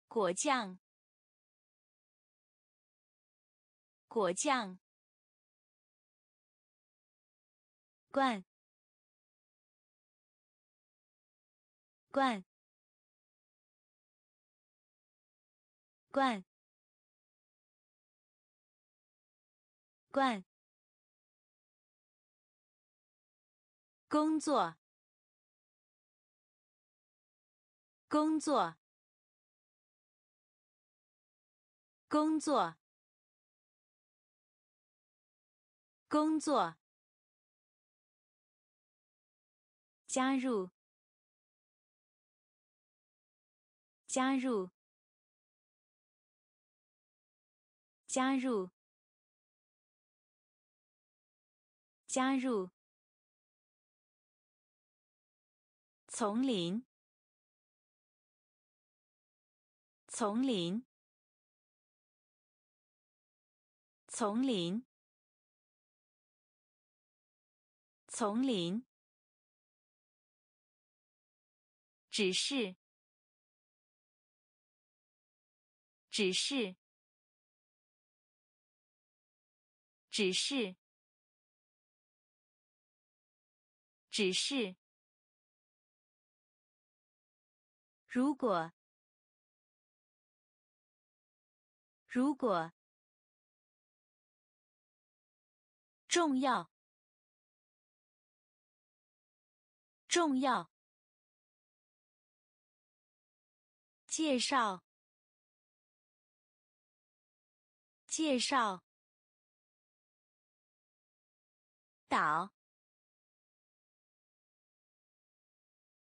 果酱，果酱，罐，罐，罐。惯。工作，工作，工作，工作。加入，加入，加入。加入，丛林，丛林，丛林，丛林，指示，指示，指示。只是，如果，如果，重要，重要，介绍，介绍，岛。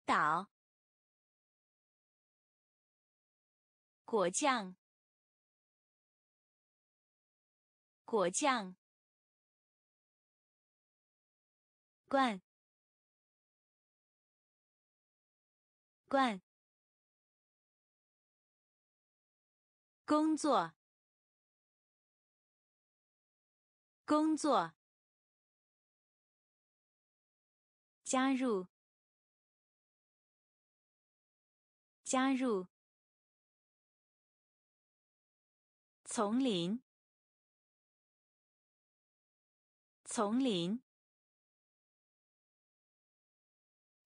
岛，果酱，果酱，罐，罐，工作，工作，加入。加入。丛林，丛林。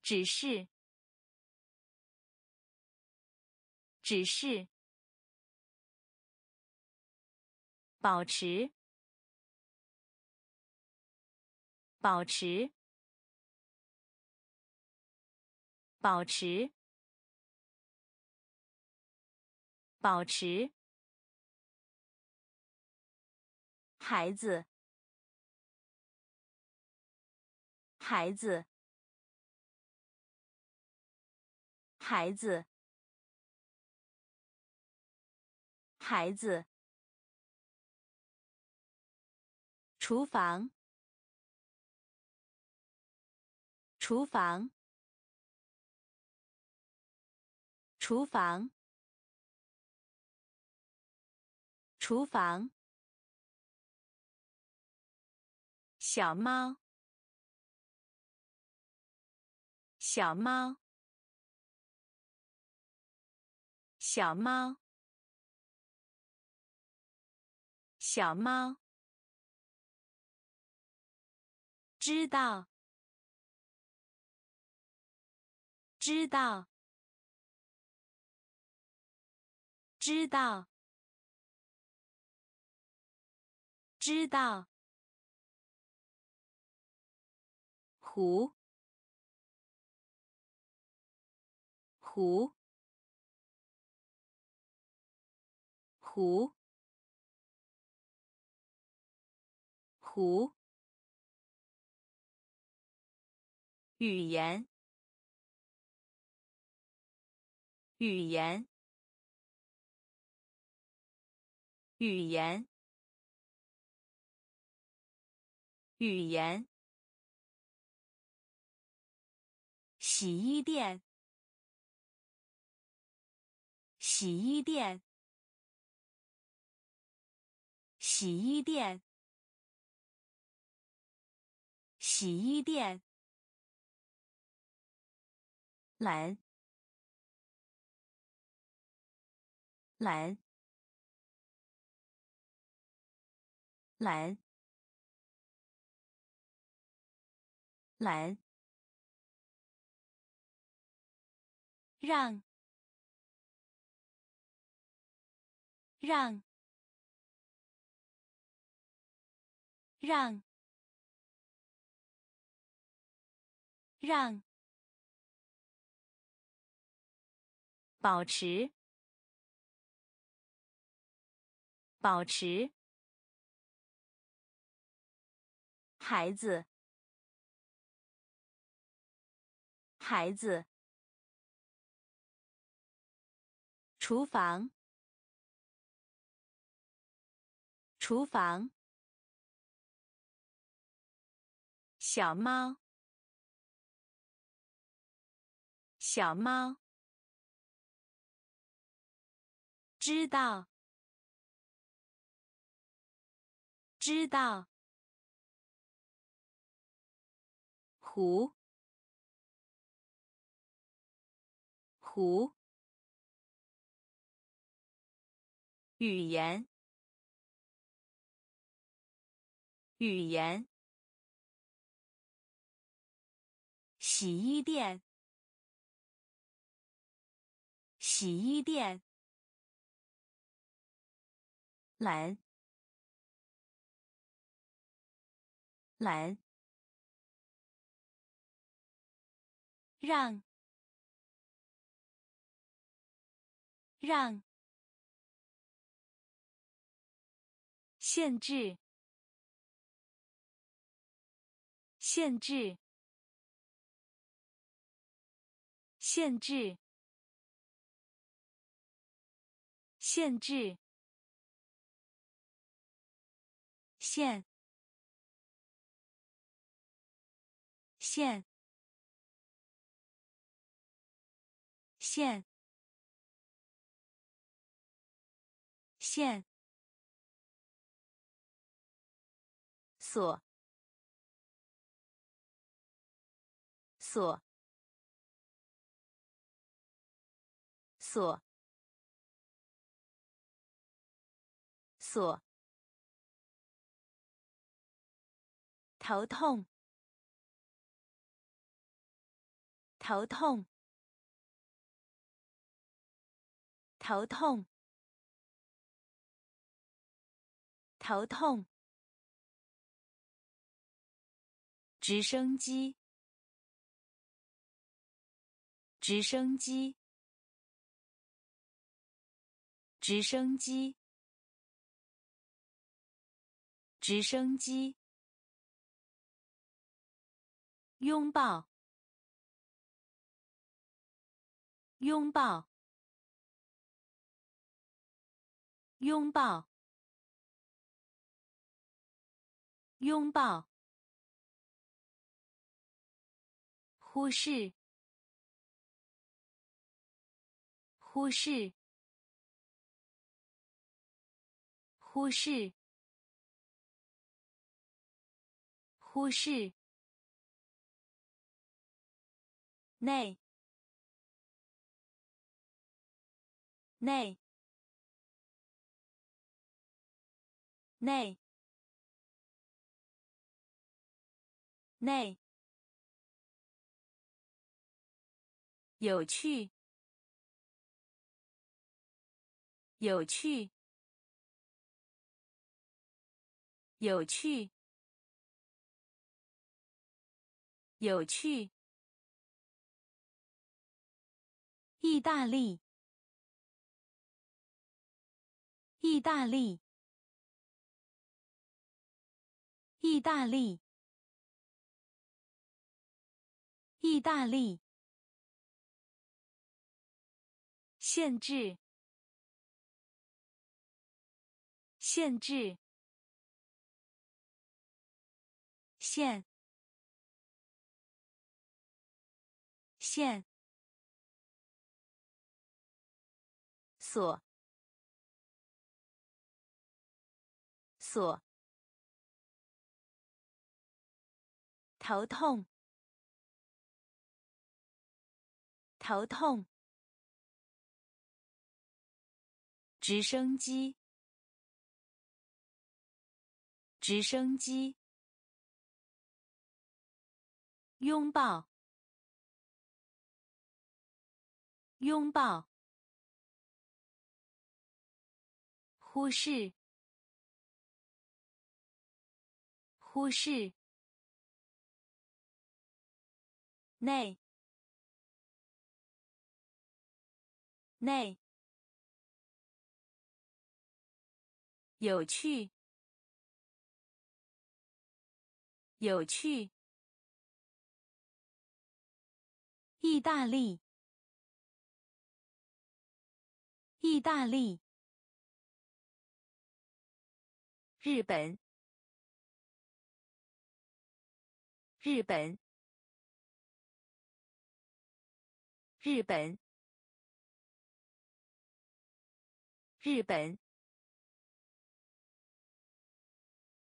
指示，指示。保持，保持，保持。保持，孩子，孩子，孩子，孩子，厨房，厨房，厨房。厨房，小猫，小猫，小猫，小猫，知道，知道，知道。知道，湖，湖，湖，湖，语言，语言，语言。语言，洗衣店，洗衣店，洗衣店，洗衣店，蓝，蓝，蓝，蓝，让，让。让，让，保持，保持，孩子，孩子，厨房，厨房。小猫，小猫，知道，知道，湖，湖，语言，语言。洗衣店，洗衣店，蓝，蓝，让，让，限制，限制。限制，限制，限，限，线，线，锁，锁。锁，锁，头痛，头痛，头痛，头痛，直升机，直升机。直升机，直升机，拥抱，拥抱，拥抱，拥抱，忽视，忽视。忽视，忽视。内，内，内，内。有趣，有趣。有趣，有趣。意大利，意大利，意大利，意大利。限制，限制。线，线，锁，锁，头痛，头痛，直升机，直升机，拥抱，拥抱。忽视，忽视。内，内。有趣，有趣。意大利，意大利。日本，日本，日本，日本。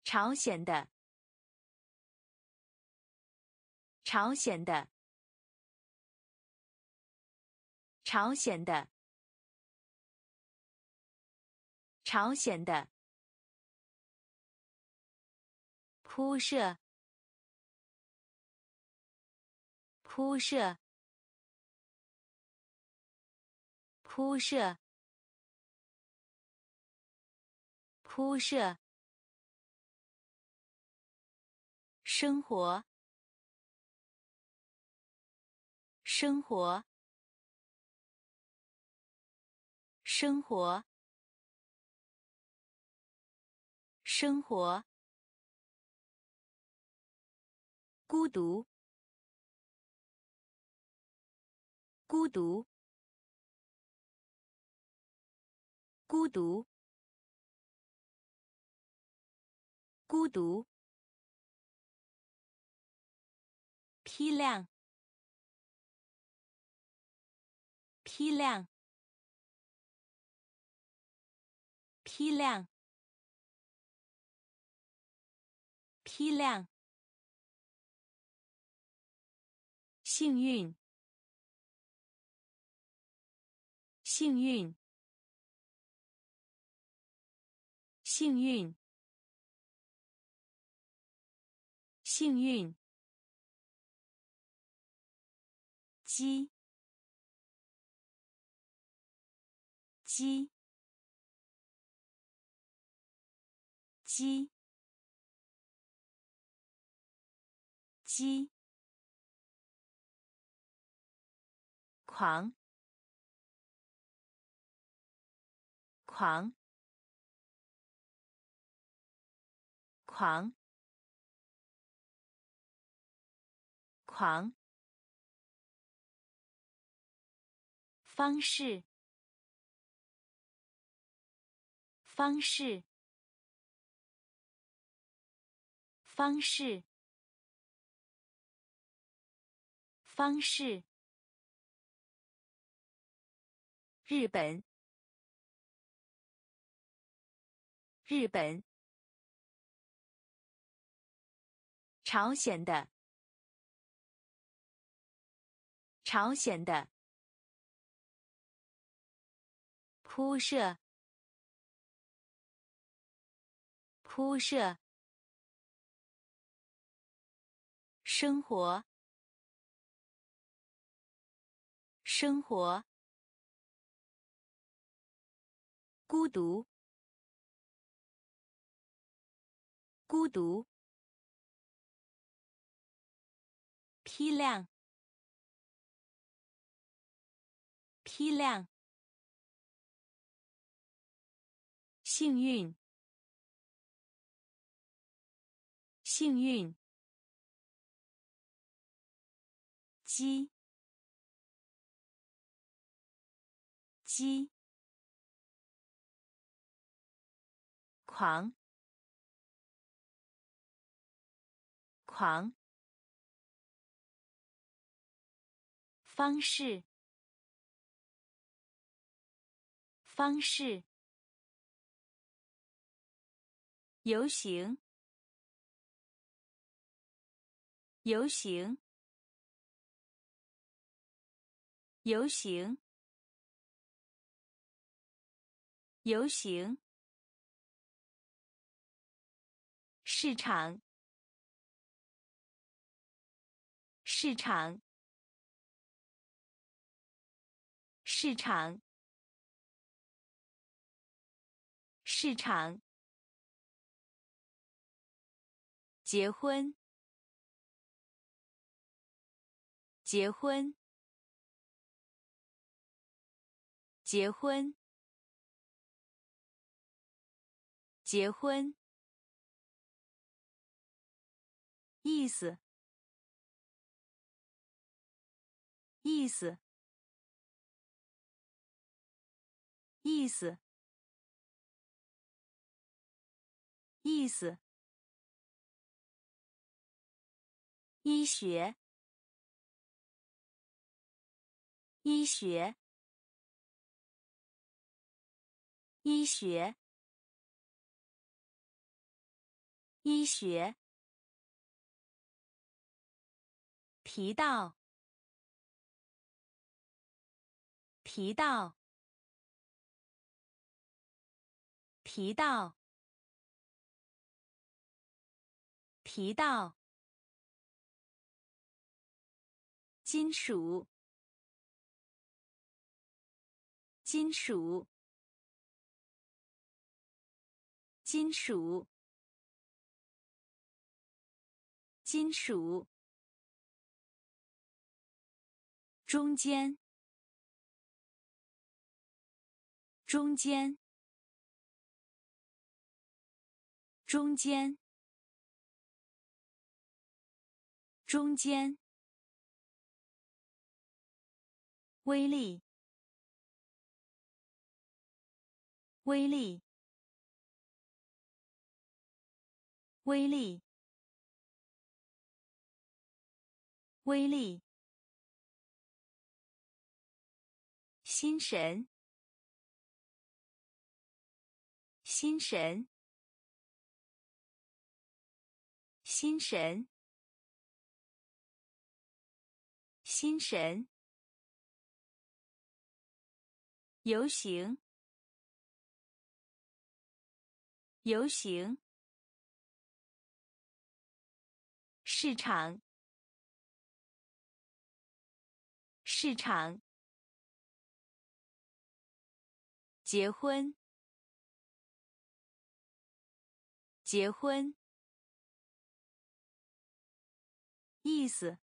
朝鲜的，朝鲜的，朝鲜的，朝鲜的。铺设，铺设，铺设，铺设。生活，生活，生活，生活。孤独，孤独，孤独，孤独。批量，批量，批量，批量。幸运，幸运，幸运，幸运。鸡，鸡，鸡，鸡。狂，狂，狂，狂。方式，方式，方式，方式。日本，日本，朝鲜的，朝鲜的，铺设，铺设，生活，生活。孤独，孤独。批量，批量。幸运，幸运。鸡，鸡。狂，狂。方式，方式。游行，游行，游行，游行。市场，市场，市场，市场。结婚，结婚，结婚，结婚。意思，意思，意思，意思。医学，医学，医学，医学。提到，提到，提到，提到。金属，金属，金属，金属。中间，中间，中间，中间。威力，威力，威力，威力。心神，心神，心神，心神。游行，游行。市场，市场。结婚，结婚。意思，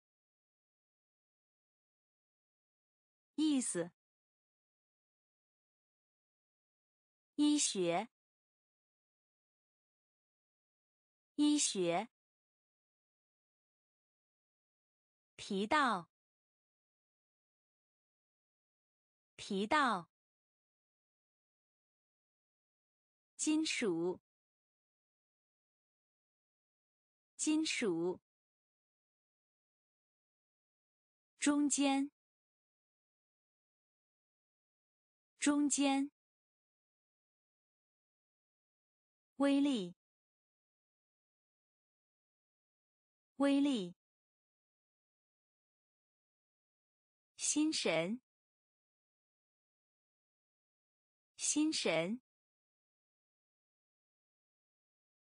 意思。医学，医学。提到，提到。金属，金属。中间，中间。威力，威力。心神，心神。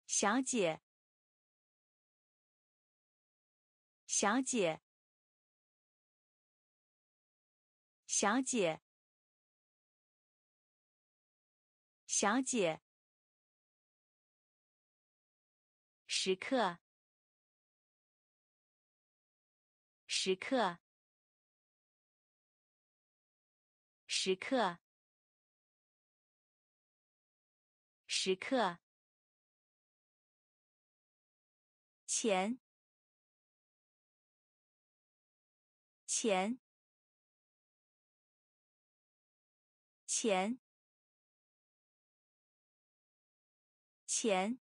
小姐，小姐，小姐，小姐。时刻，时刻，时刻，时刻。钱，钱，钱，钱。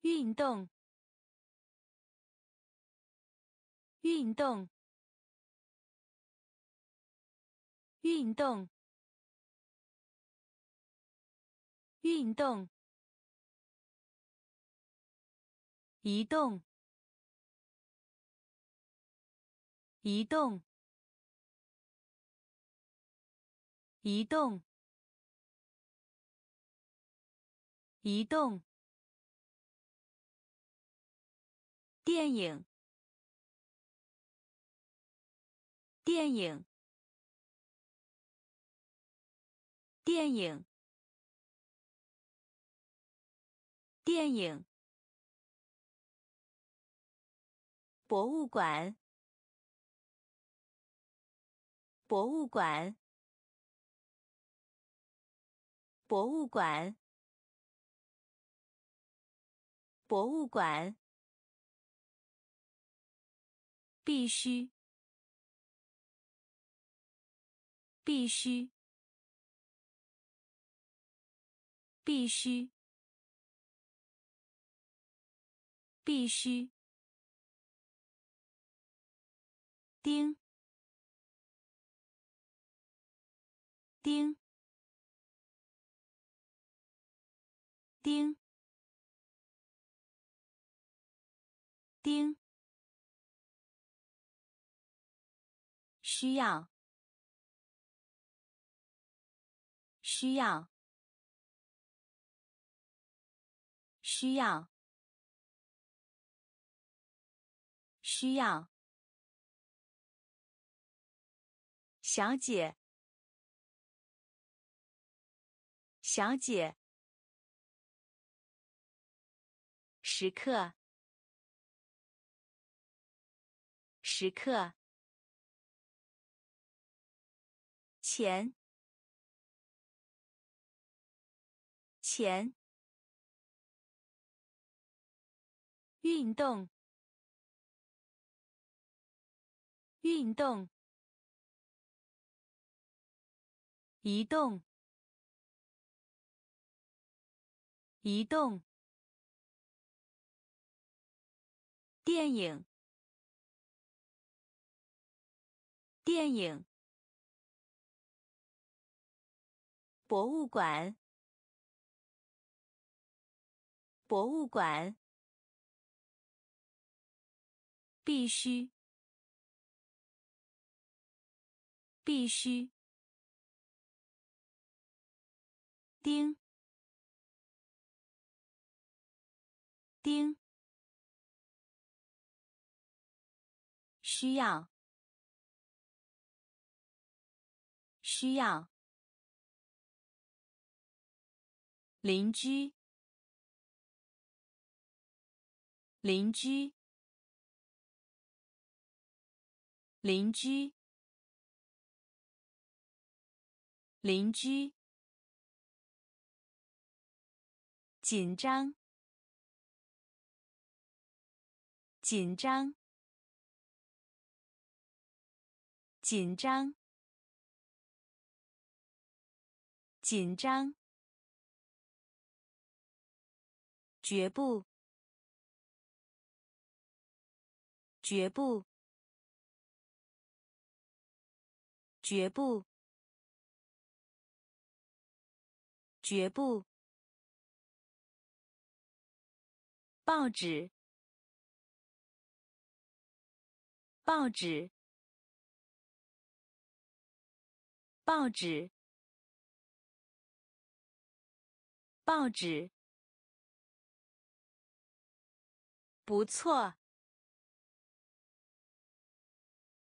运动，运动，运动。运动，移动，移动，移动，移动。电影，电影，电影，电影。博物馆，博物馆，博物馆，博物馆。必须，必须，必须，必须。丁，丁，丁，丁。需要，需要，需要，需要。小姐，小姐。时刻，时刻。钱，钱。运动，运动。移动，移动。电影，电影。博物馆，博物馆。必须，必须。丁，丁。需要，需要。邻居，邻居，邻居，邻居。紧张，紧张，紧张，紧张。绝不，绝不，绝不，绝不。报纸，报纸，报纸，报纸。不错，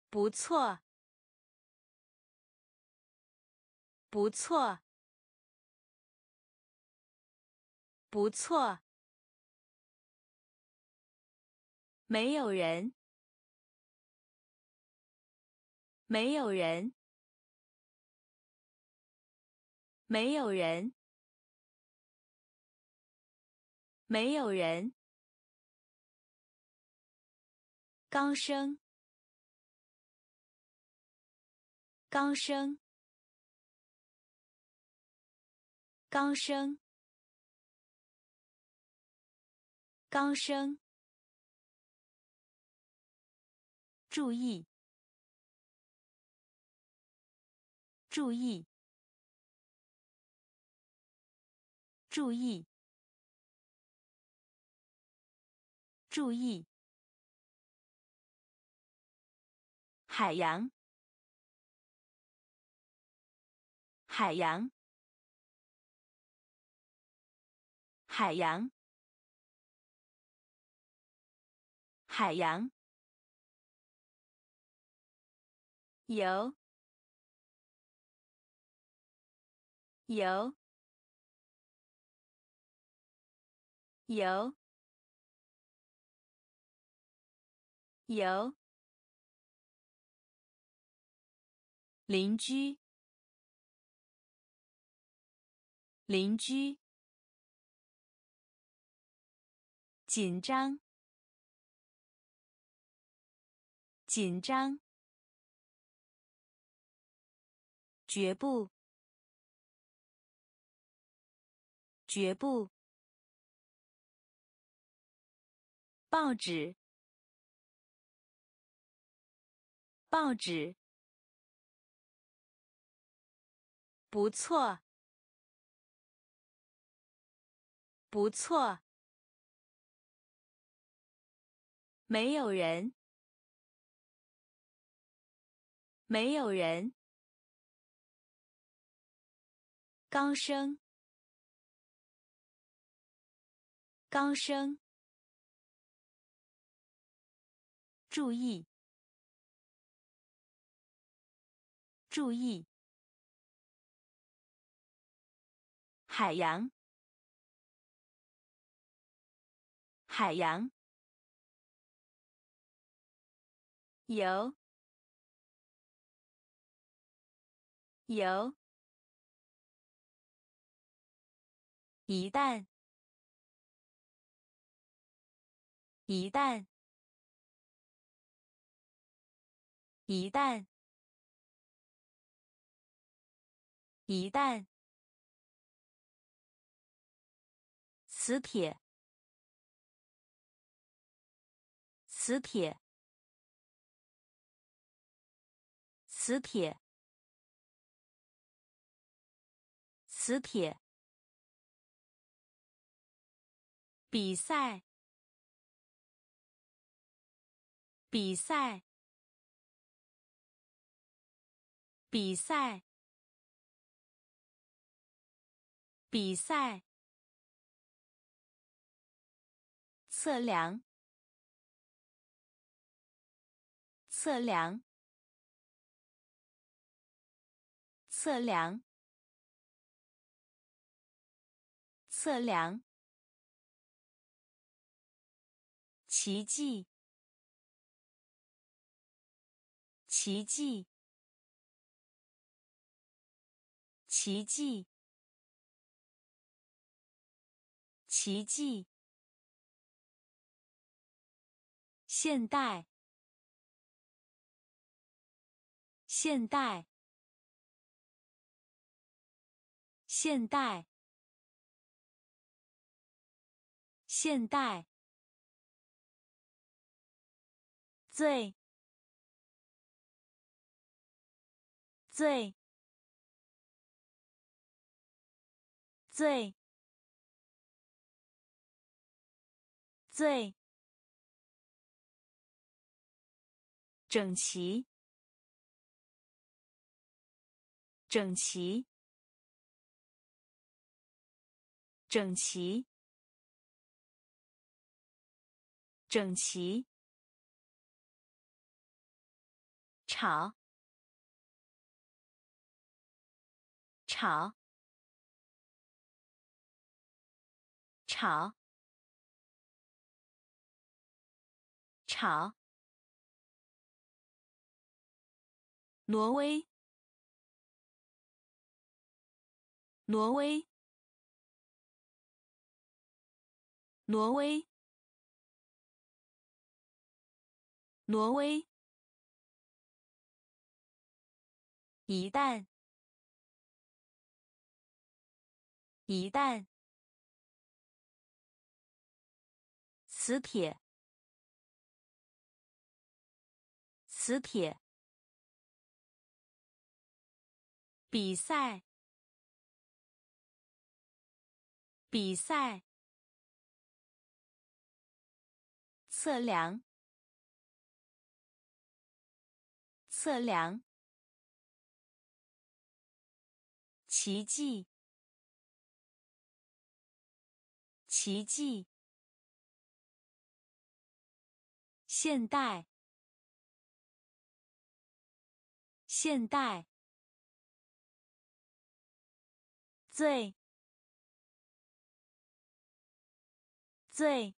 不错，不错，不错。没有人，没有人，没有人，没有人。刚生，刚生，刚生，刚生。注意，注意，注意，注意，海洋，海洋，海洋，海洋，游，游。有，有，邻居，邻居，紧张，紧张，绝不，绝不。报纸，报纸，不错，不错，没有人，没有人，高声，高声。注意！注意！海洋，海洋，游，游，一旦，一旦。一旦，一旦，磁铁，磁铁，磁铁，磁铁，比赛，比赛。比赛，比赛，测量，测量，测量，测量，奇迹，奇迹。奇迹，奇迹。现代，现代，现代，现代。最，最。最最整齐，整齐，整齐，整齐，吵，吵。炒，炒。挪威，挪威，挪威，挪威。一旦，一旦。磁铁，磁铁。比赛，比赛，测量，测量，奇迹，奇迹，现代，现代。最最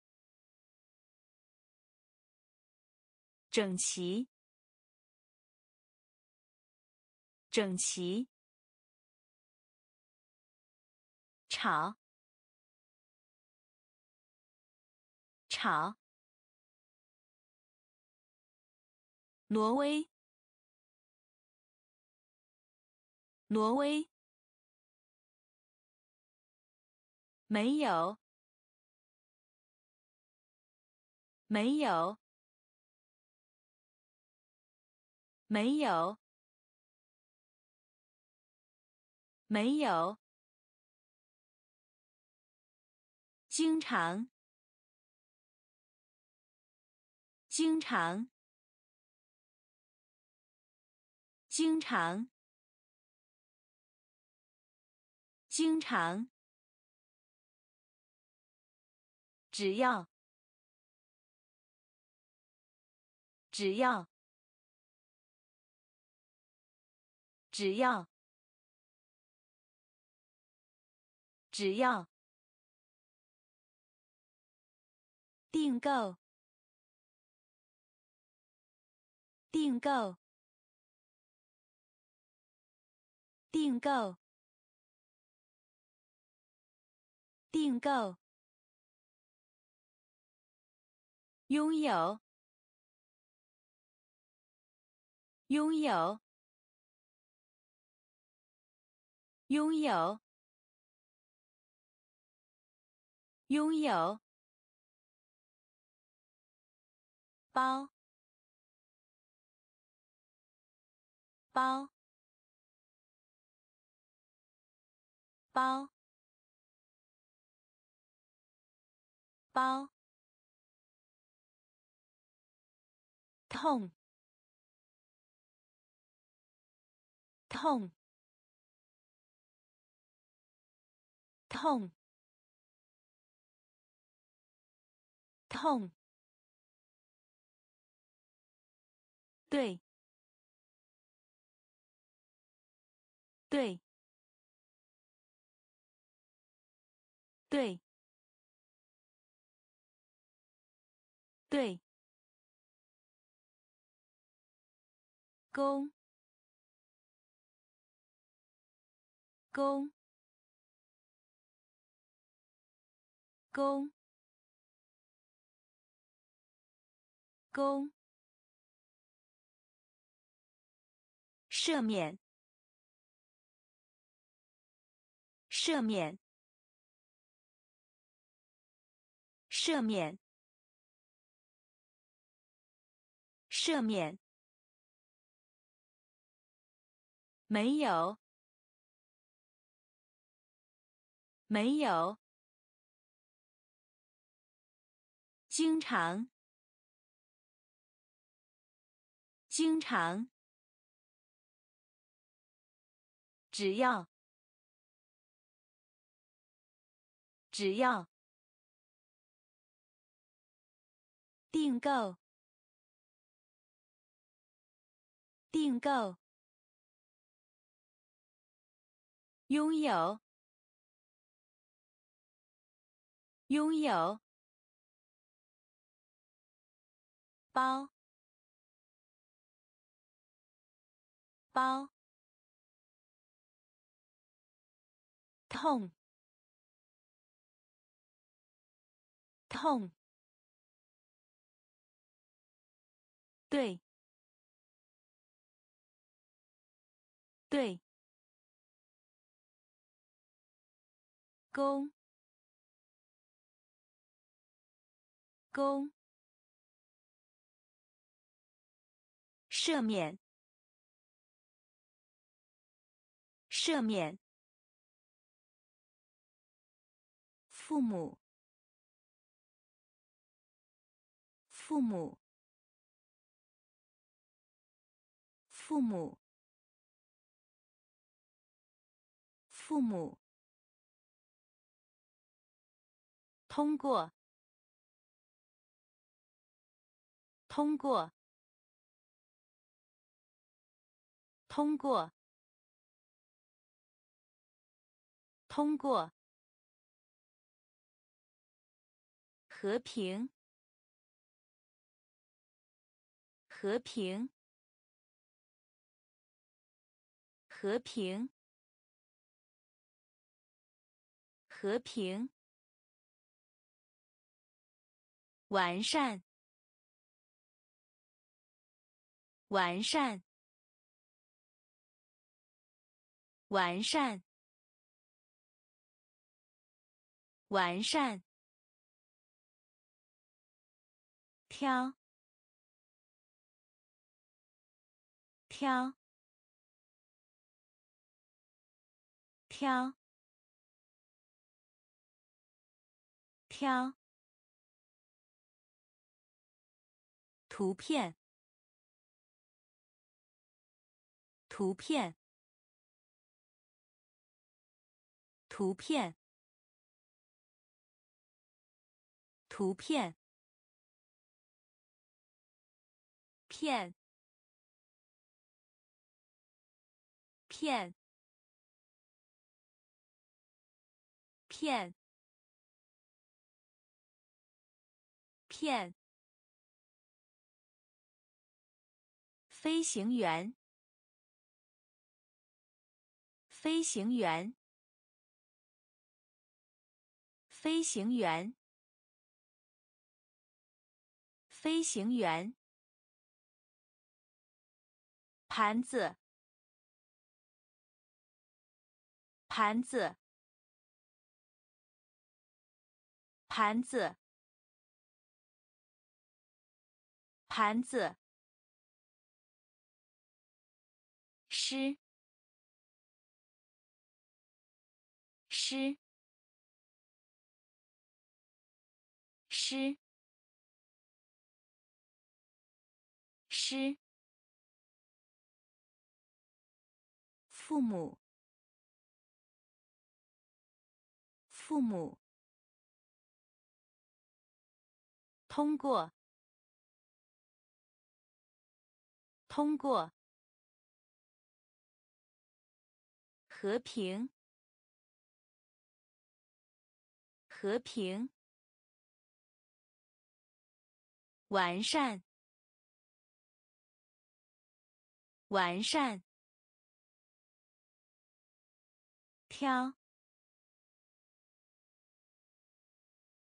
整齐，整齐，吵，吵，挪威，挪威。没有，没有，没有，没有。经常，经常，经常，经常。只要，只要，只要，只要，订购，订购，订购，订购。拥有，拥有，拥有，拥有，包，包，包，包。痛，痛，痛，痛，对，对，对，对。公，公，公，公，赦免，赦免，赦免，赦免。没有，没有。经常，经常。只要，只要。订购，订购。拥有，拥有，包，包，痛，痛，对，对。公，公，赦免，赦免，父母，父母，父母，父母。通过，通过，通过，通过。和平，和平，和平，和平。完善，完善，完善，完善。挑，挑，挑，挑。图片，图片，图片，图片，片，片，片，片。飞行员，飞行员，飞行员，飞行员。盘子，盘子，盘子，盘子。诗，诗，诗，诗。父母，父母。通过，通过。和平，和平，完善，完善，挑，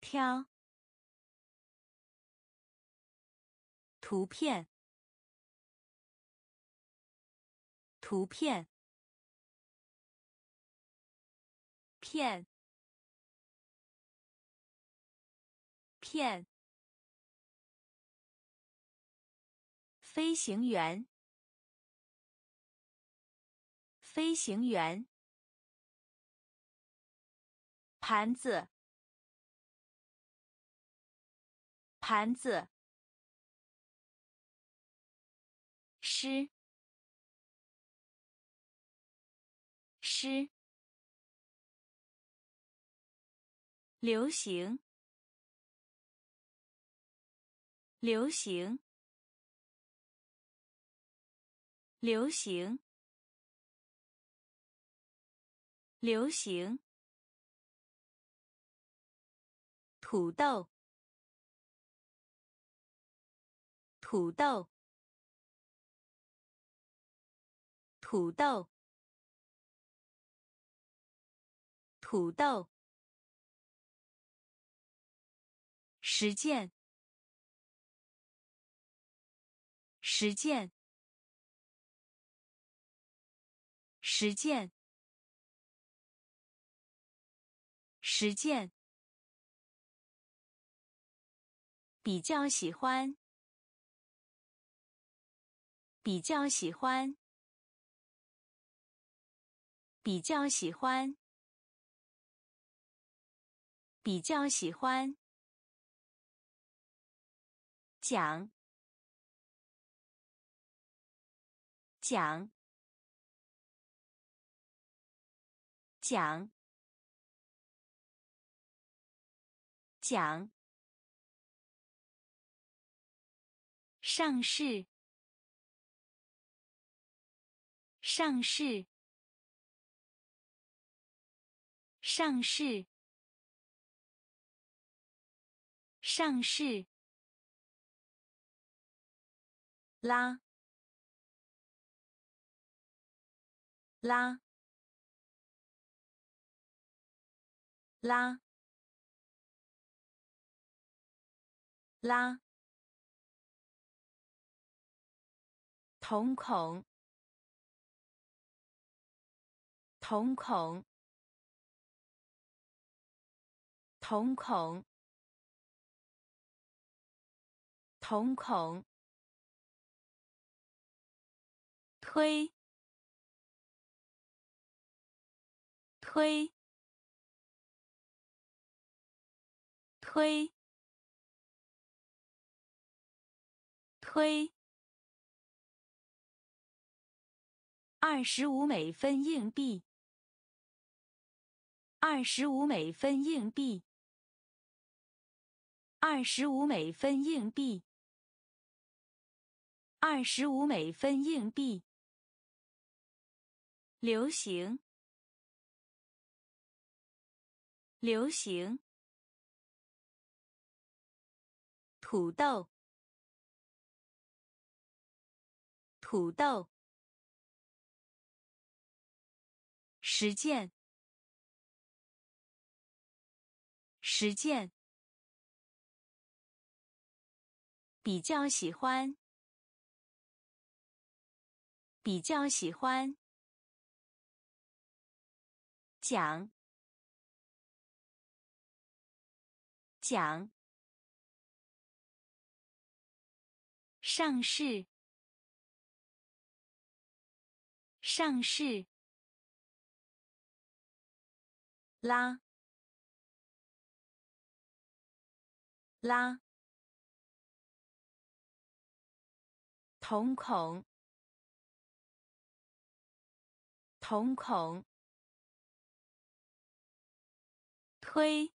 挑，图片，图片。片，片，飞行员，飞行员，盘子，盘子，诗，诗。流行，流行，流行，流行。土豆，土豆，土豆，土豆。实践，实践，实践，实践。比较喜欢，比较喜欢，比较喜欢，比较喜欢。讲，讲，讲，讲。上市，上市，上市，上市。拉，拉，拉，拉。瞳孔，瞳孔，瞳孔，瞳孔。推，推，推，推。二十五美分硬币，二十五美分硬币，二十五美分硬币，二十五美分硬币。流行，流行。土豆，土豆。实践，实践。比较喜欢，比较喜欢。讲，讲。上市，上市。拉，拉。瞳孔，瞳孔。推，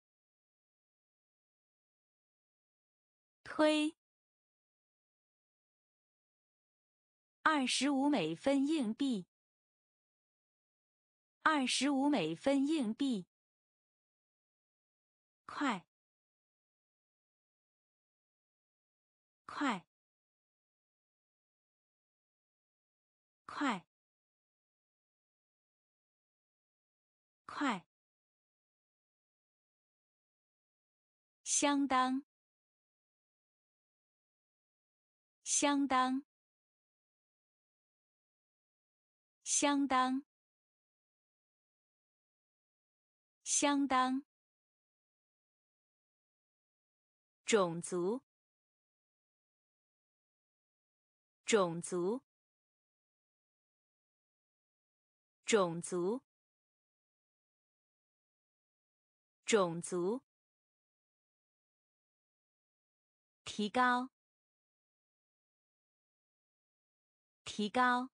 推。二十五美分硬币，二十五美分硬币。快，快，快，快。相当，相当，相当，相当。种族，种族，种族，种族。提高，提高，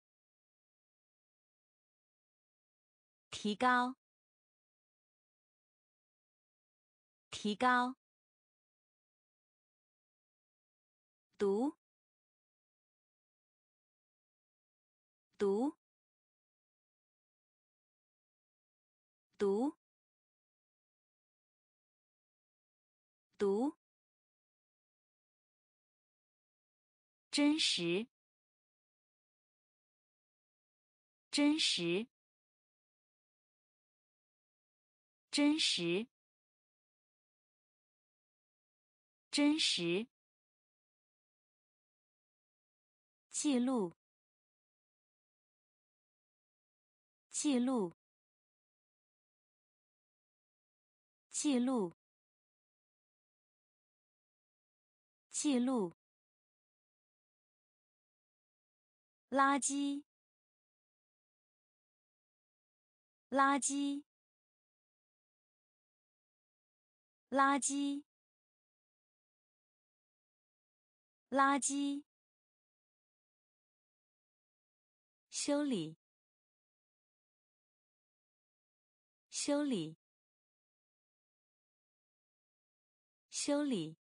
提高，提高。读，读，读，读。真实，真实，真实，真实。记录，记录，记录，记录。垃圾，垃圾，垃圾，垃圾，修理，修理，修理，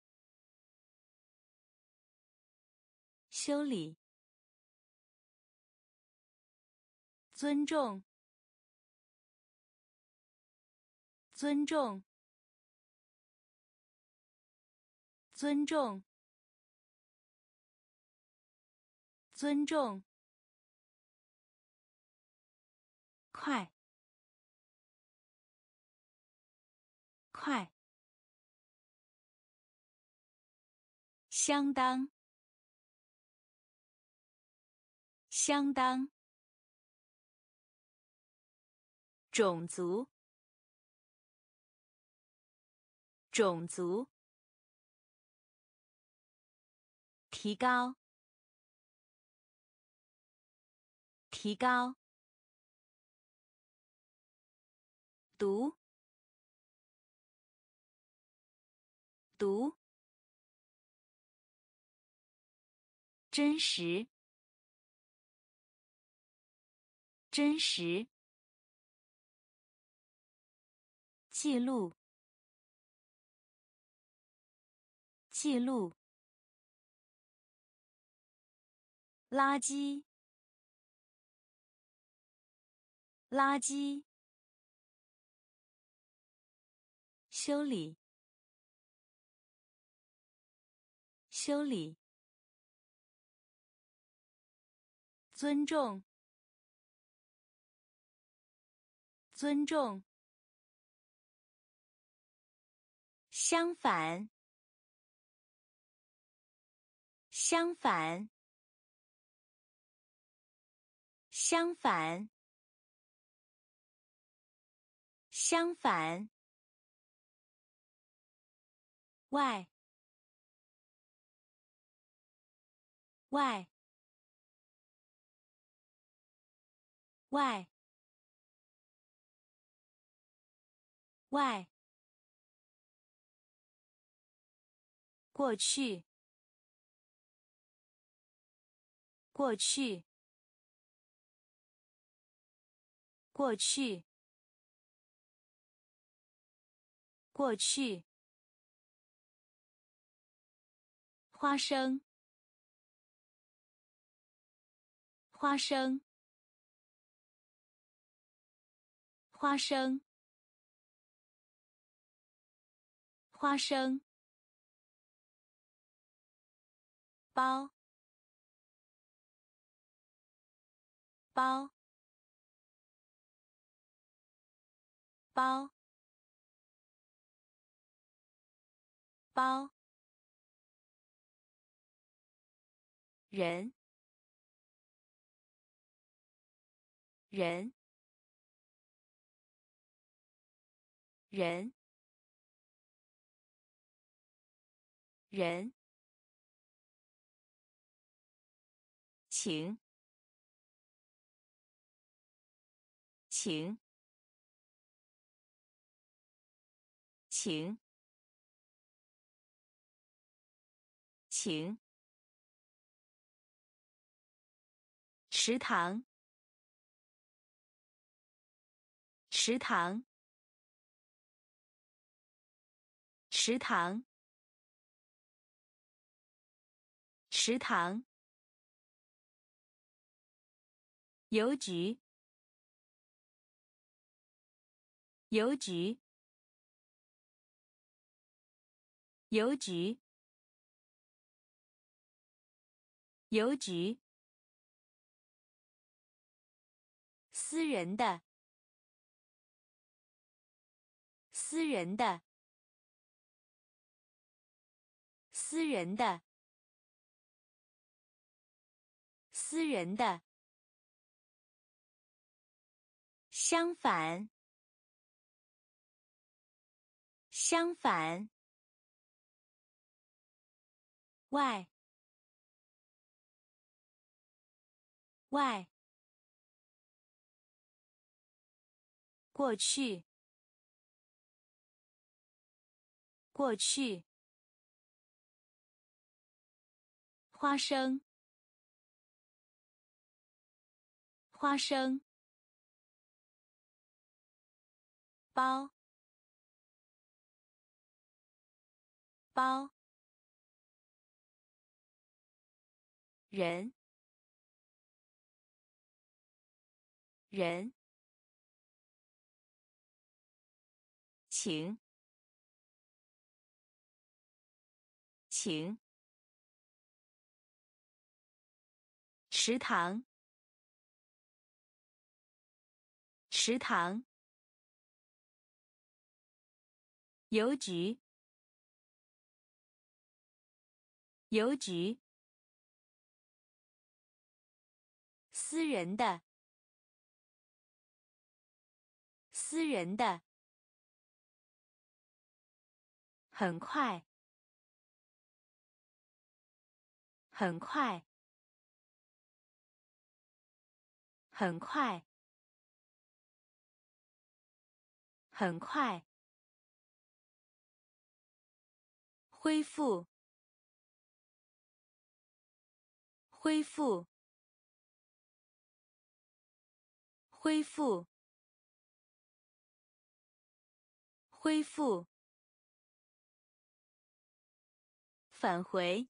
修理。尊重，尊重，尊重，尊重。快，快，相当，相当。种族，种族，提高，提高，读，读，真实，真实。记录，记录，垃圾，垃圾，修理，修理，尊重，尊重。相反，相反，相反，相反。外，外，外，外。过去，过去，过去，过去。花生，花生，花生，花生。包，包，包，包，人，人，人。人。情。情。情。情。池塘。池塘。池塘，池塘。邮局，邮局，邮局，邮局。私人的，私人的，私人的，私人的。相反，相反，外，外，过去，过去。花生，花生。包，包。人，人。请，请。食堂，食堂。邮局，邮局。私人的，私人的。很快，很快，很快，很快。恢复，恢复，恢复，恢复。返回，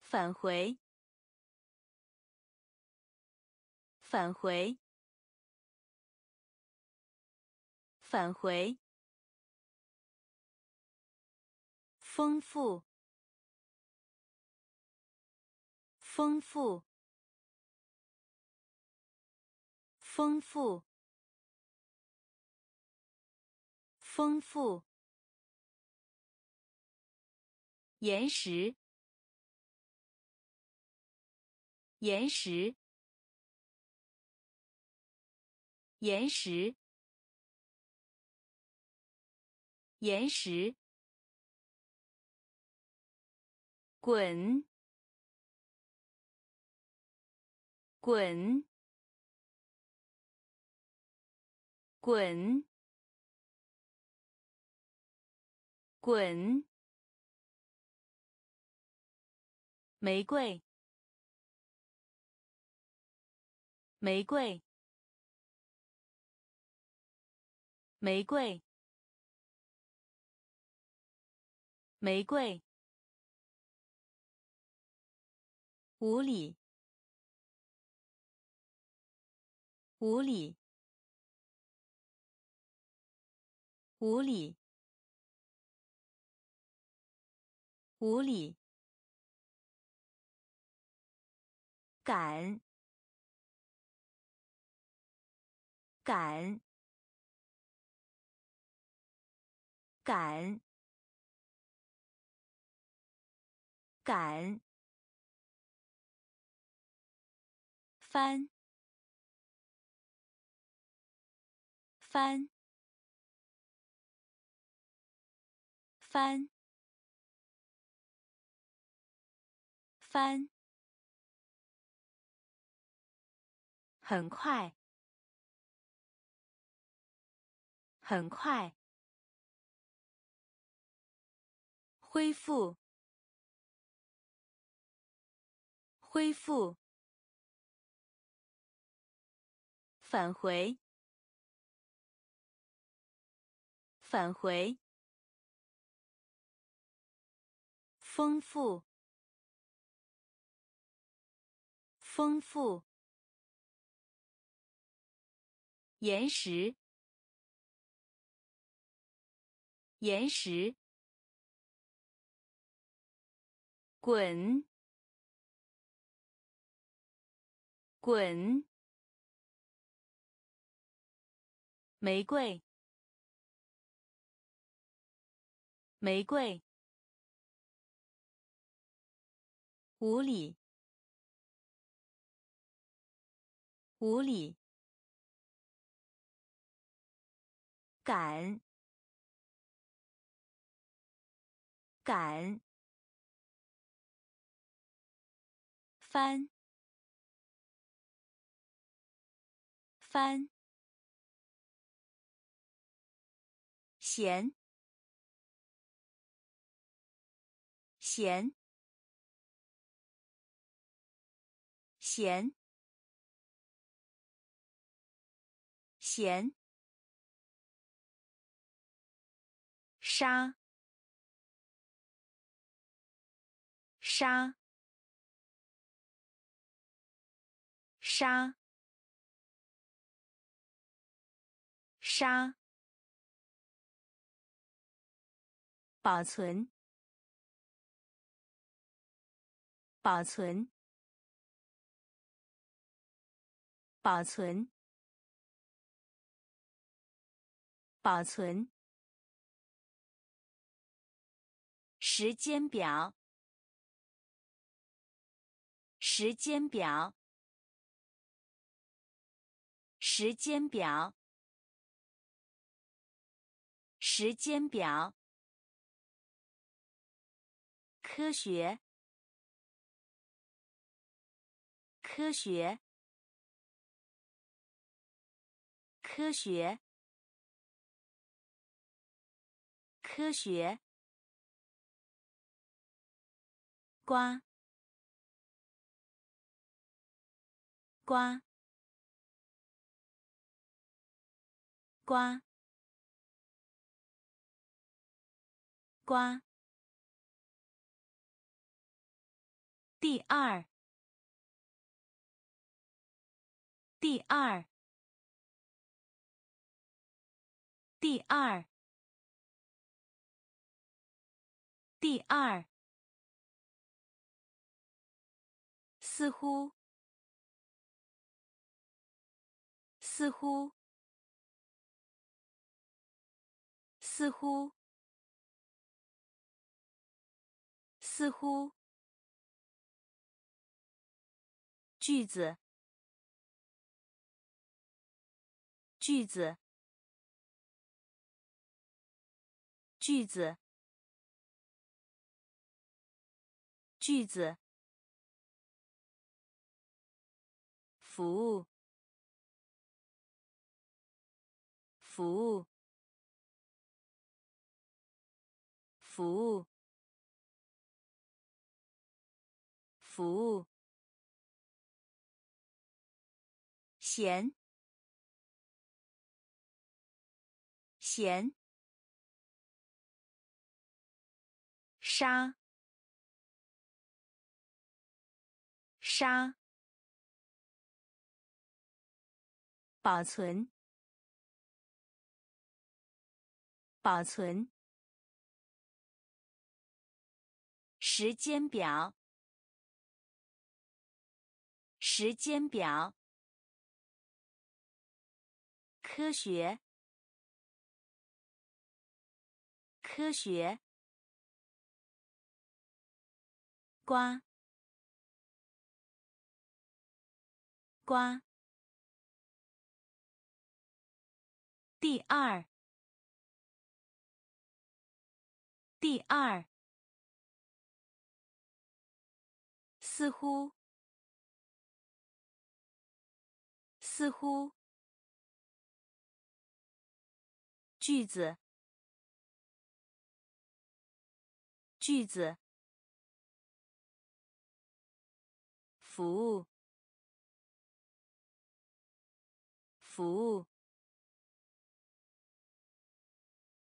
返回，返回，返回。丰富，丰富，丰富，丰富。岩石，岩石，岩石，岩石。滚，滚，滚，滚。玫瑰，玫瑰，玫瑰，玫瑰。无理，无理，无理，无理。赶，赶，赶，赶。翻，翻，翻，翻。很快，很快。恢复，恢复。返回，返回。丰富，丰富。岩石，岩石。滚，滚。玫瑰，玫瑰，无理，无理，赶，赶，翻，翻。咸，咸，咸，咸。沙，沙，沙，沙。保存，保存，保存，保存。时间表，时间表，时间表，时间表。科学，科学，科学，科学。瓜，瓜，瓜，瓜。第二，第二，第二，第二。似乎，似乎，似乎，似乎。句子，句子，句子，句子。服务，服务，服务，服务。闲，闲。沙，沙。保存，保存。时间表，时间表。科学，科学。瓜，瓜。第二，第二，似乎，似乎，句子，句子，服务，服务。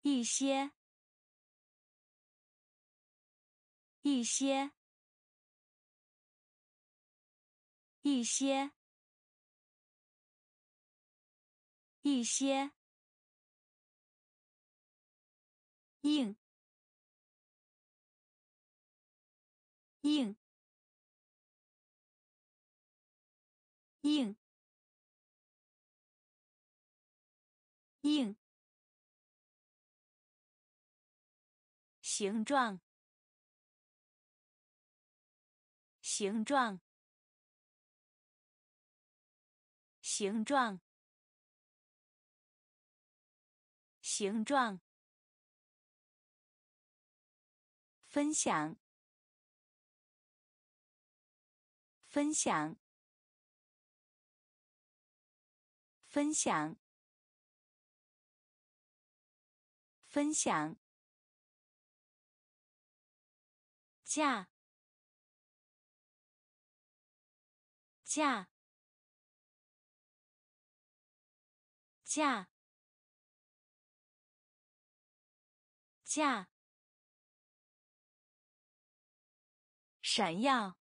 一些，一些，一些，一些，硬，硬，硬，硬。形状，形状，形状，形状。分享，分享，分享，分享。价，价，价，价，闪耀，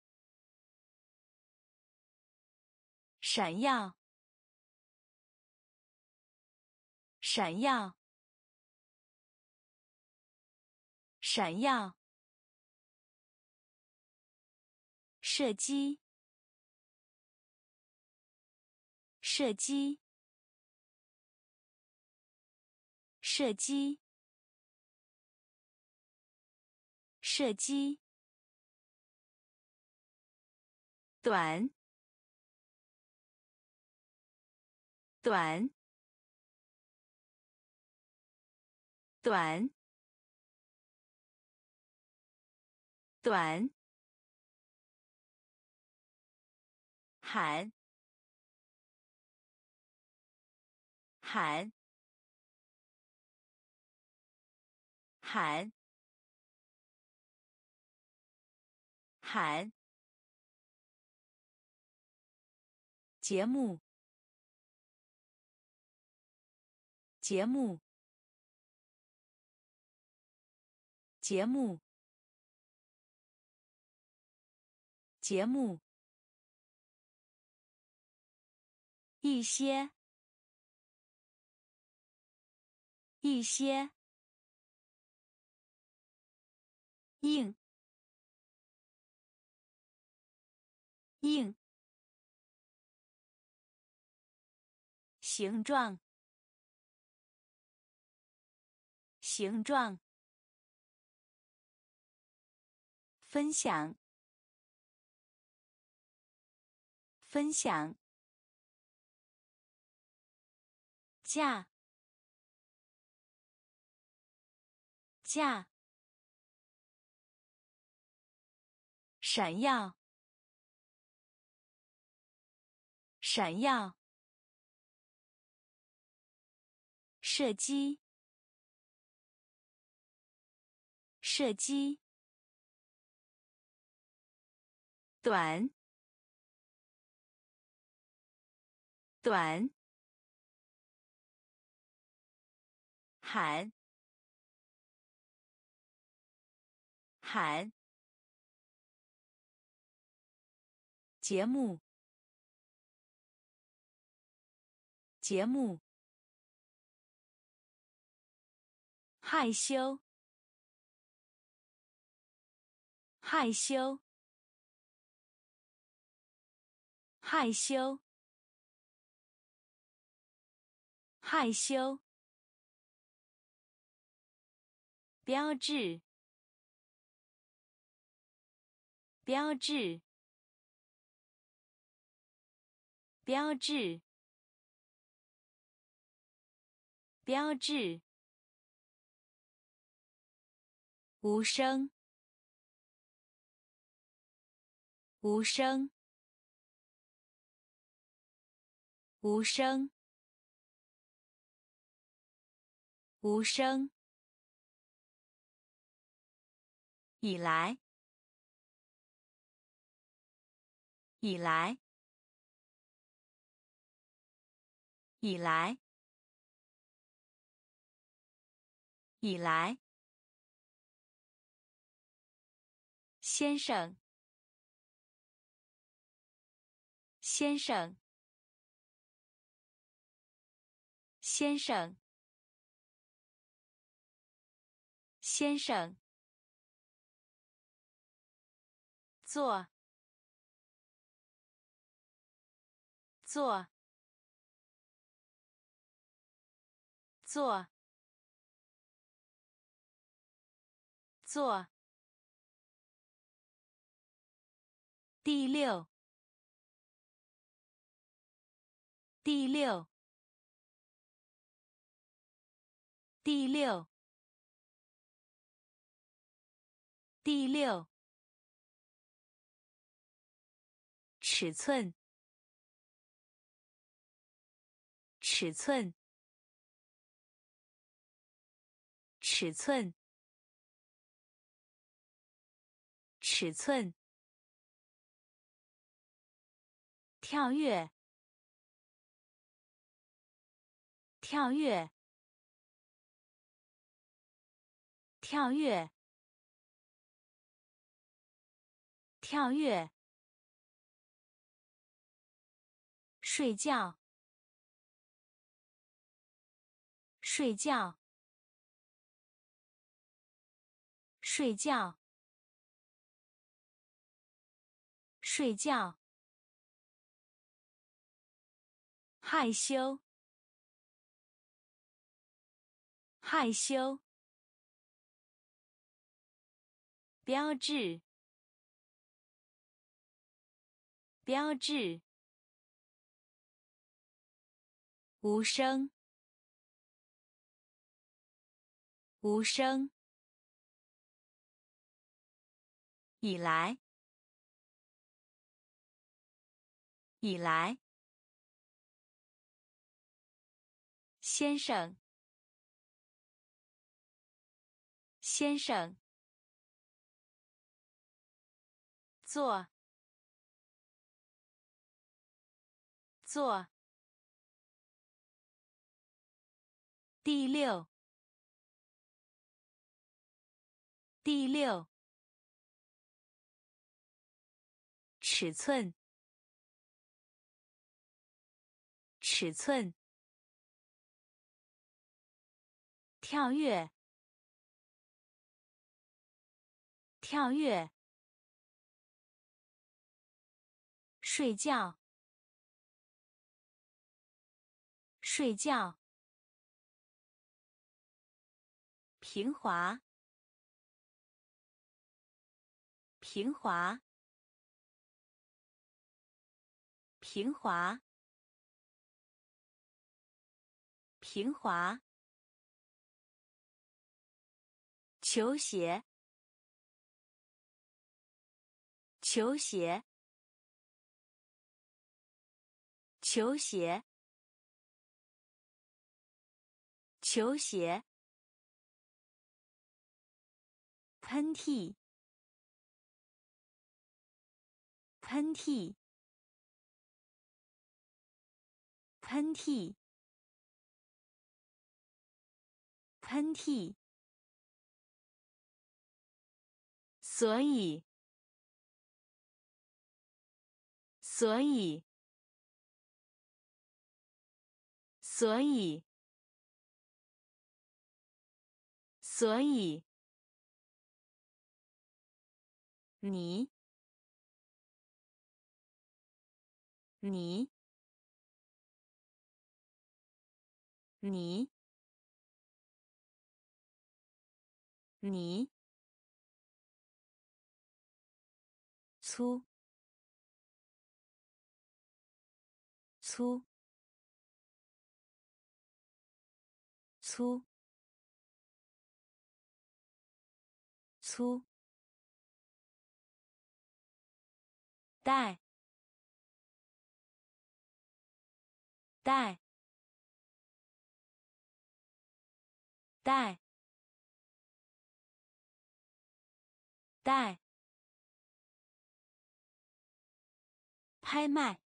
闪耀，闪耀，闪耀。射击，射击，射击，射击。短，短，短，短。喊，喊，喊，喊。节目，节目，节目，节目。一些，一些，硬，硬，形状，形状，分享，分享。价，价，闪耀，闪耀，射击，射击，短，短。喊，喊，节目，节目，害羞，害羞，害羞，害羞。标志，标志，标志，标志。无声，无声，无声，无声。以来，以来，以来，以来，先生，先生，先生，先生。坐，坐，做，做。第六，第六，第六，第六。尺寸，尺寸，尺寸，尺寸，跳跃，跳跃，跳跃，跳跃，睡觉，睡觉。睡觉，睡觉。害羞，害羞。标志，标志。无声，无声。以来，以来，先生，先生，坐，坐，第六，第六。尺寸，尺寸，跳跃，跳跃，睡觉，睡觉，平滑，平滑。平滑，平滑。球鞋，球鞋，球鞋，球鞋。喷嚏，喷嚏。喷嚏，喷嚏。所以，所以，所以，所以，你，你。你，你，粗，粗，粗，粗，带，带。带，带，拍卖，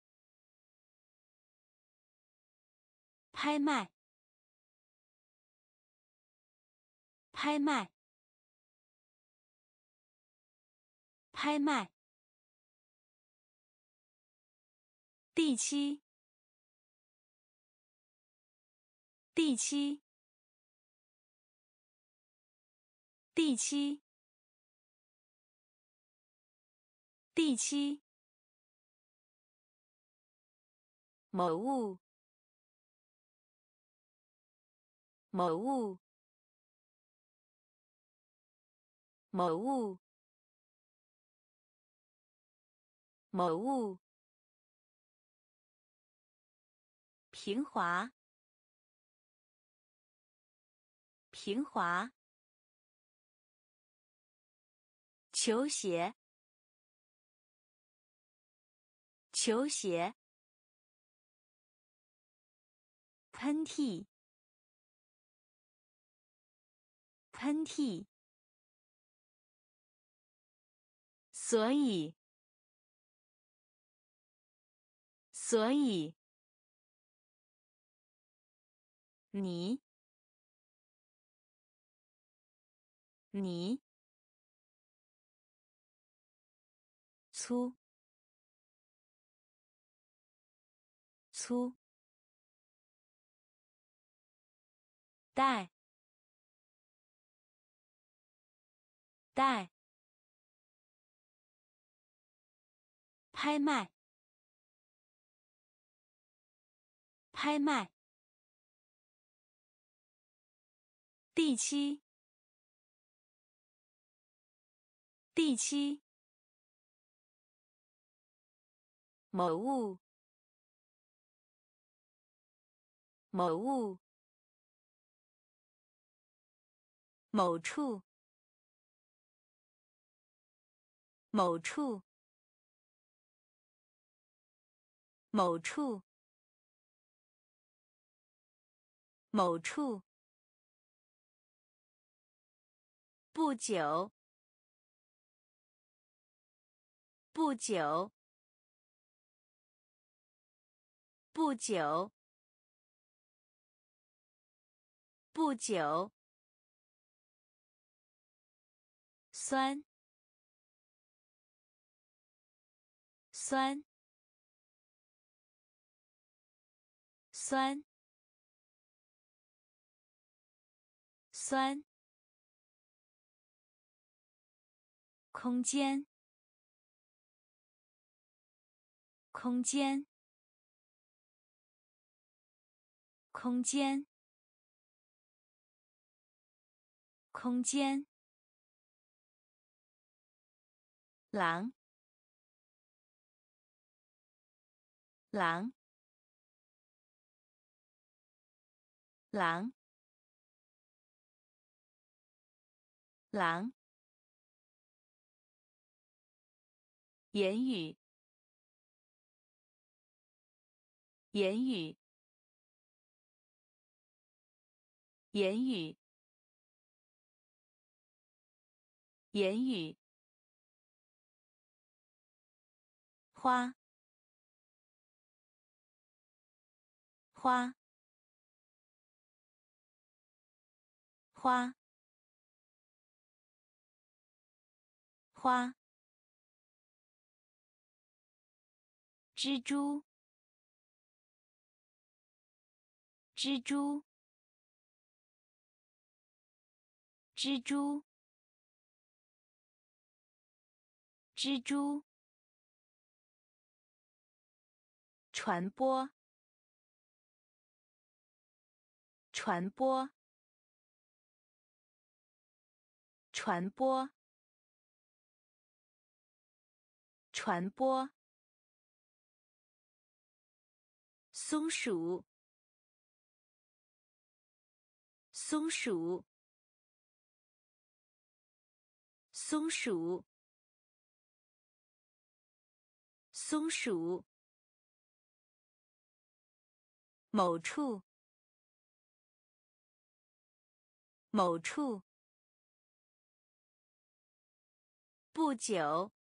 拍卖，拍卖，拍卖。第七，第七。第七，第七，某物，某物，某物，某物，平滑，平滑。球鞋，球鞋。喷嚏，喷嚏，所以，所以，你，你，粗，粗。带，带，拍卖，拍卖，第七，第七，某物，某物。某处，某处，某处，某处。不久，不久，不久，不久。酸，酸，酸，酸。空间，空间，空间，空间。狼，狼，狼，狼。言语，言语，言语，言语。花，花，花，花。蜘蛛，蜘蛛，蜘蛛，蜘蛛。传播，传播，传播，传播。松鼠，松鼠，松鼠，松鼠。某处，某处。不久，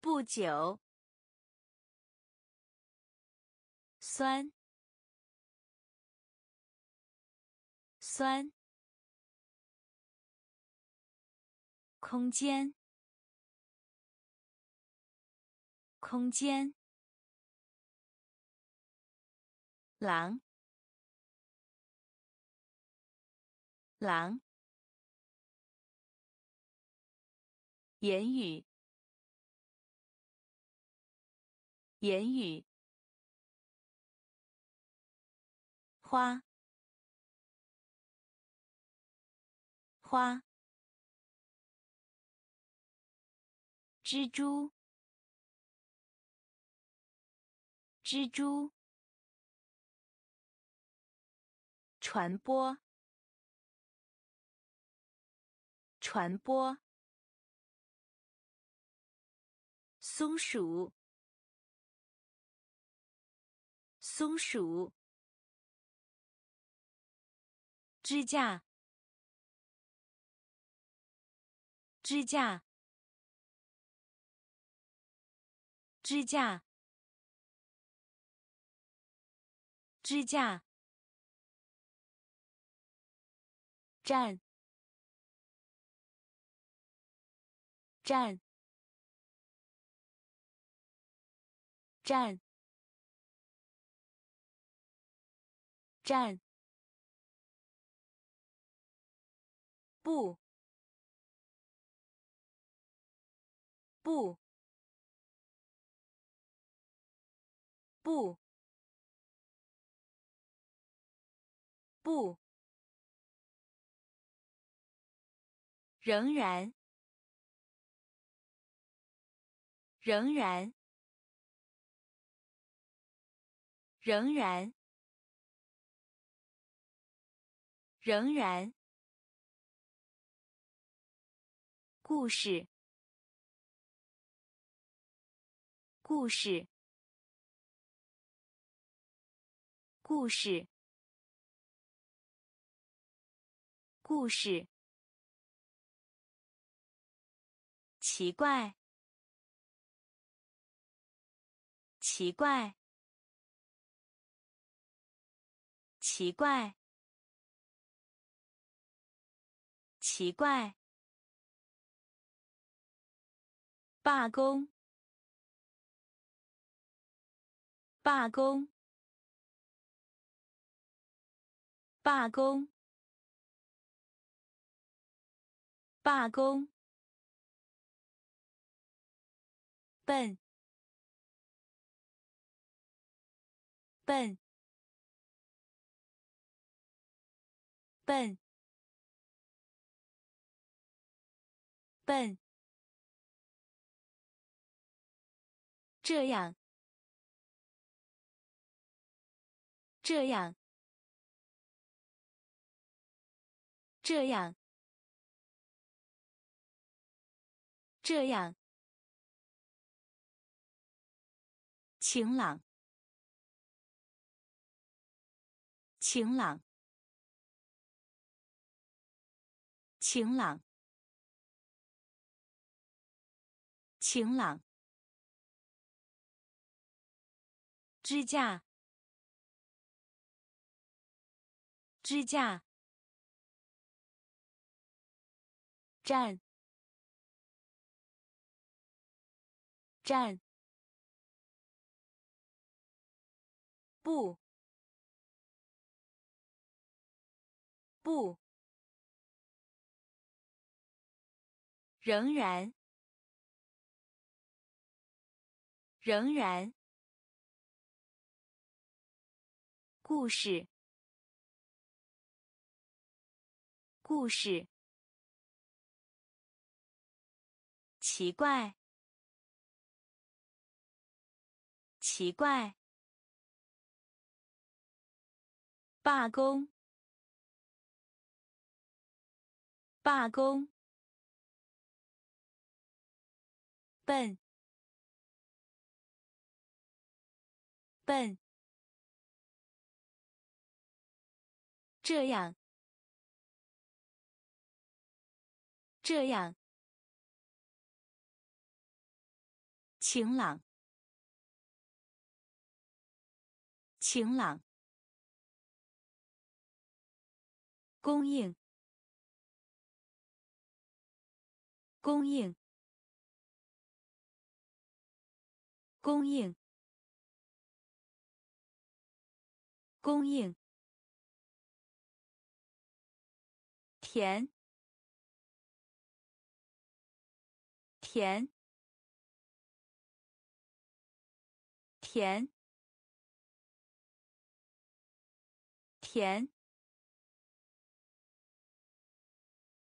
不久。酸，酸。空间，空间。狼，狼。言语，言语。花，花。蜘蛛，蜘蛛。传播，传播。松鼠，松鼠。支架，支架，支架，支架，站，站，站，站。不，不，不，不，仍然，仍然，仍然，仍然。故事，故事，故事，故事。奇怪，奇怪，奇怪，奇怪。罢工！罢工！罢工！罢工！笨！笨！笨！笨！这样，这样，这样，这样，晴朗，晴朗，晴朗，晴朗。支架，支架，站，站，不，不，仍然，仍然。故事，故事，奇怪，奇怪，罢工，罢工，笨，笨。这样，这样，晴朗，晴朗，供应，供应，供应，供应。甜，甜，田，田，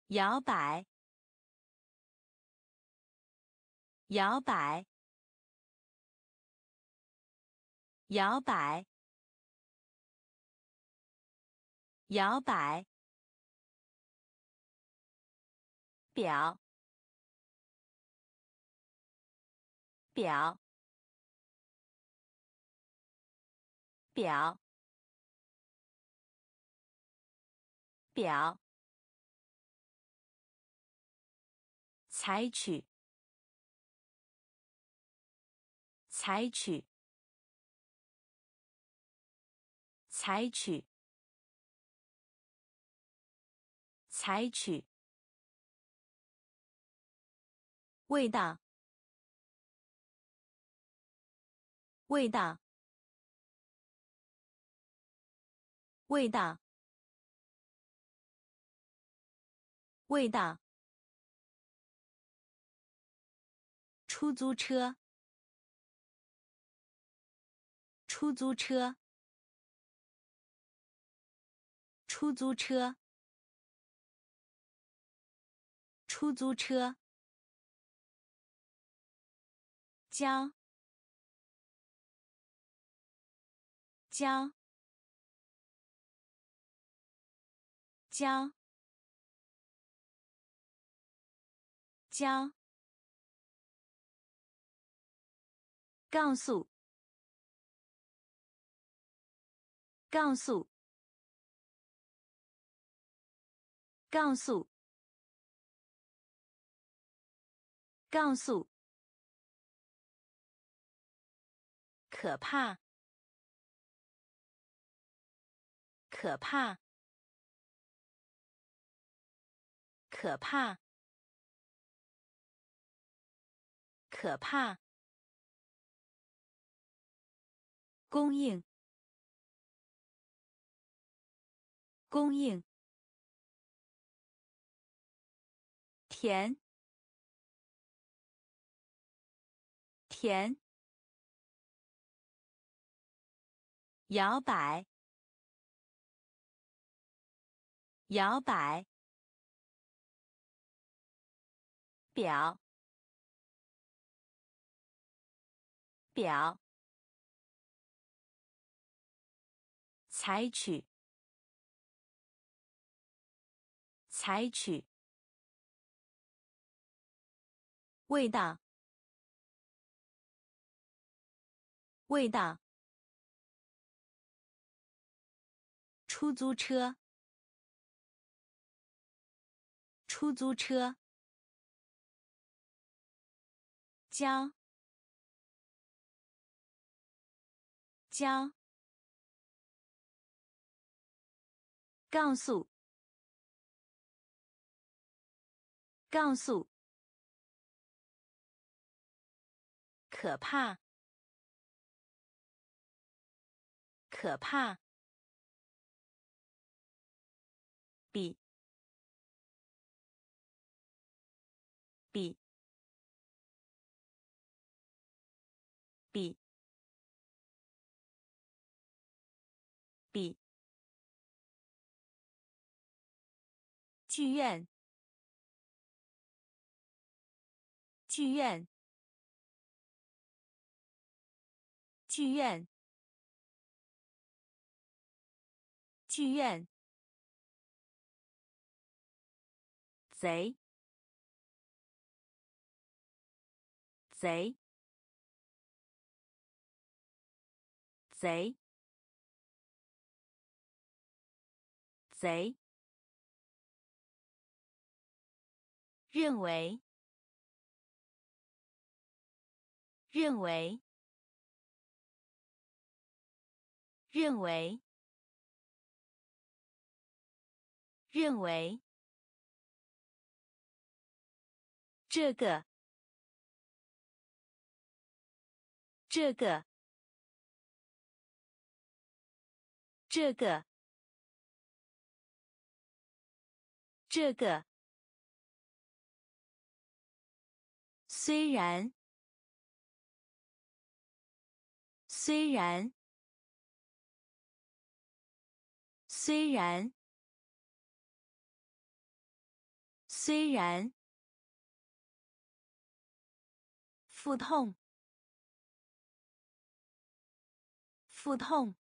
摇摆，摇摆，摇摆，摇摆。表，表，表，表，采取，采取，采取，采取。味道，味道，味道，味道。出租车，出租车，出租车，出租车。将将将将告诉告诉告诉告诉可怕！可怕！可怕！可怕！供应！供应！甜！甜！摇摆，摇摆，表，表，采取，采取，味道，味道。出租车，出租车，将，将，告诉，告诉，可怕，可怕。比。比。剧院。剧院。剧院。剧院。贼，贼，贼，贼。认为，认为，认为，认为。这个，这个，这个，这个。虽然，虽然，虽然，虽然。腹痛，腹痛，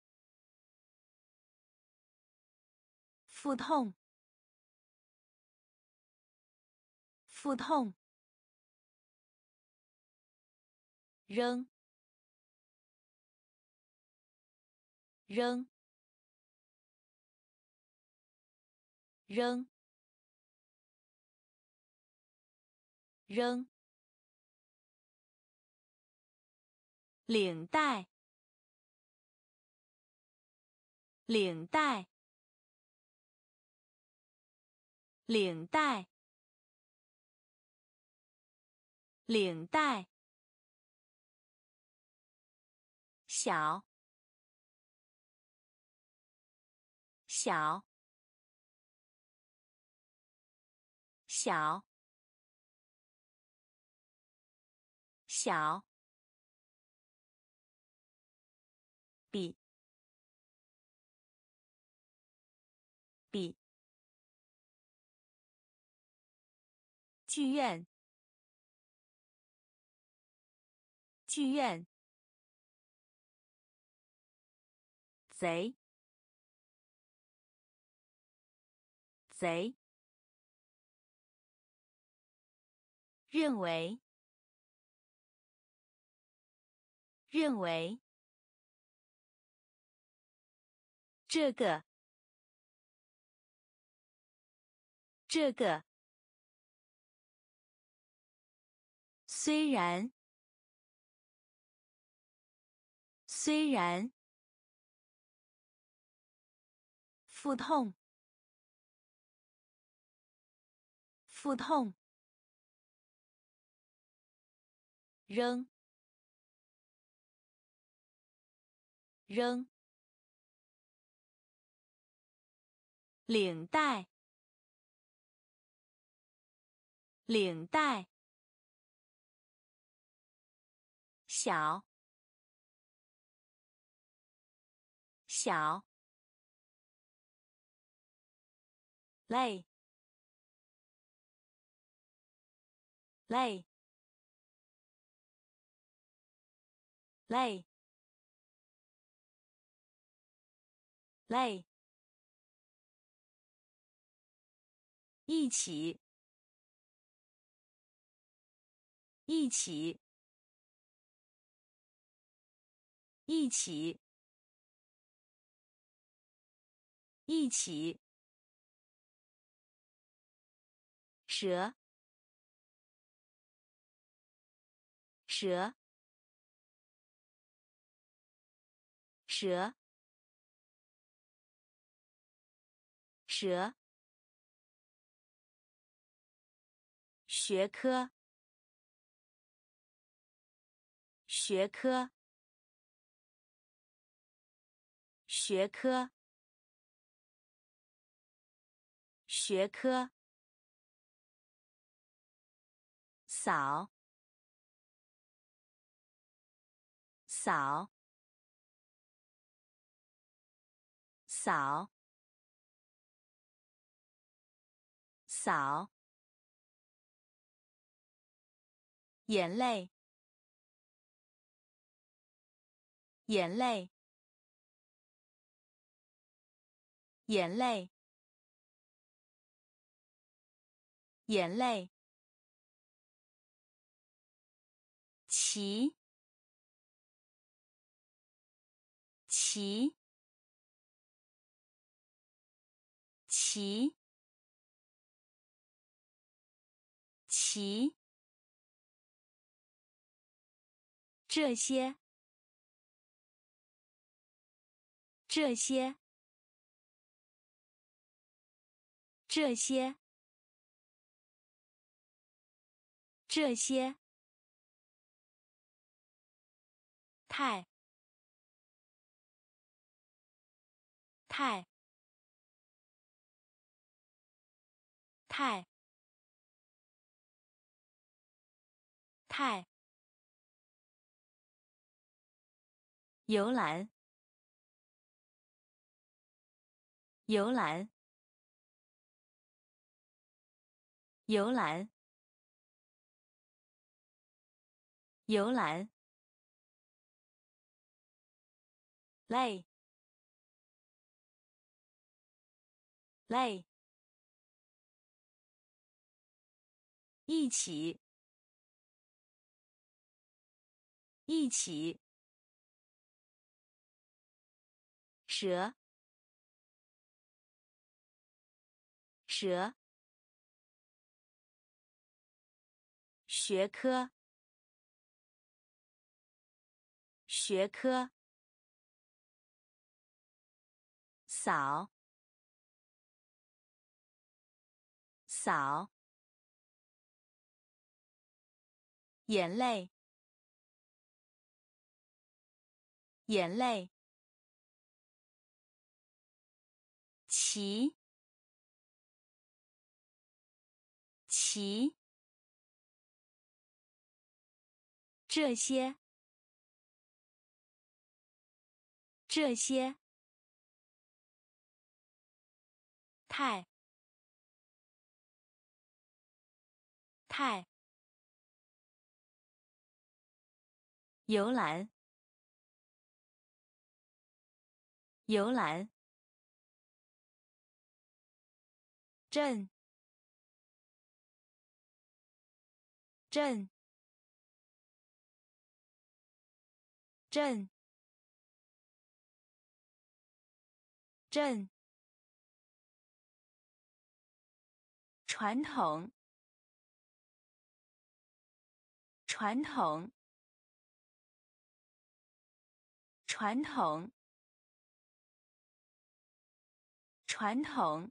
腹痛，腹痛。扔，扔，扔，扔，领带，领带，领带，领带。小，小，小，小，比，比，剧院，剧院。贼，贼，认为，认为，这个，这个，虽然，虽然。腹痛，腹痛。扔，扔。领带，领带。小，小。累，累，累，累，一起，一起，一起，一起。蛇，蛇，蛇，蛇。学科，学科，学科，学科。扫，扫，扫，扫，眼泪，眼泪，眼泪，眼泪。骑，骑，骑，骑，这些，这些，这些，这些。太，太，太，太，游览，游览，游览，游览。累，累，一起，一起，蛇，蛇，学科，学科，扫，扫，眼泪，眼泪。齐，齐，这些，这些，太，太，游览，游览。镇，镇，镇，镇。传统，传统，传统，传统。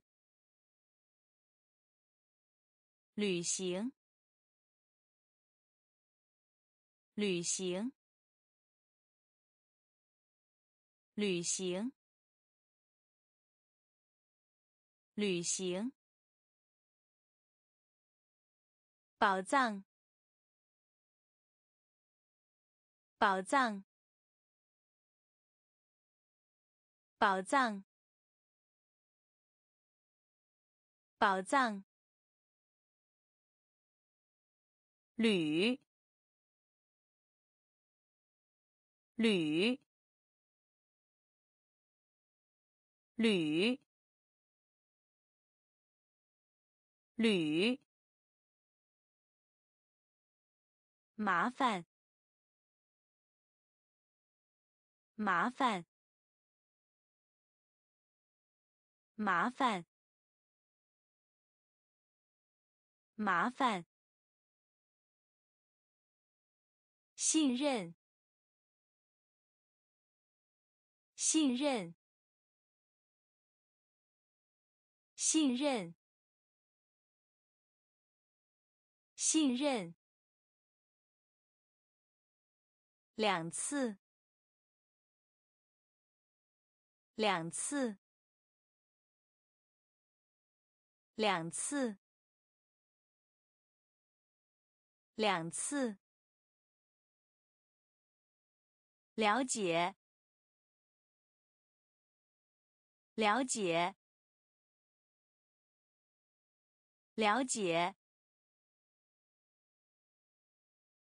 旅行，旅行，旅行，旅行。宝藏，宝藏，宝藏，宝藏。铝，铝，铝，铝，麻烦，麻烦，麻烦，麻烦。信任，信任，信任，信任。两次，两次，两次，两次。了解，了解，了解，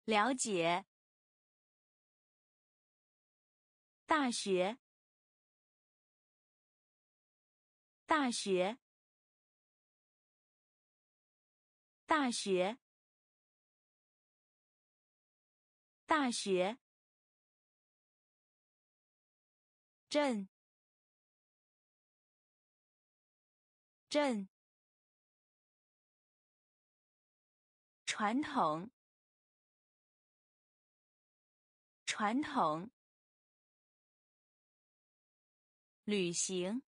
了解。大学，大学，大学，大学。镇，镇，传统，传统，旅行，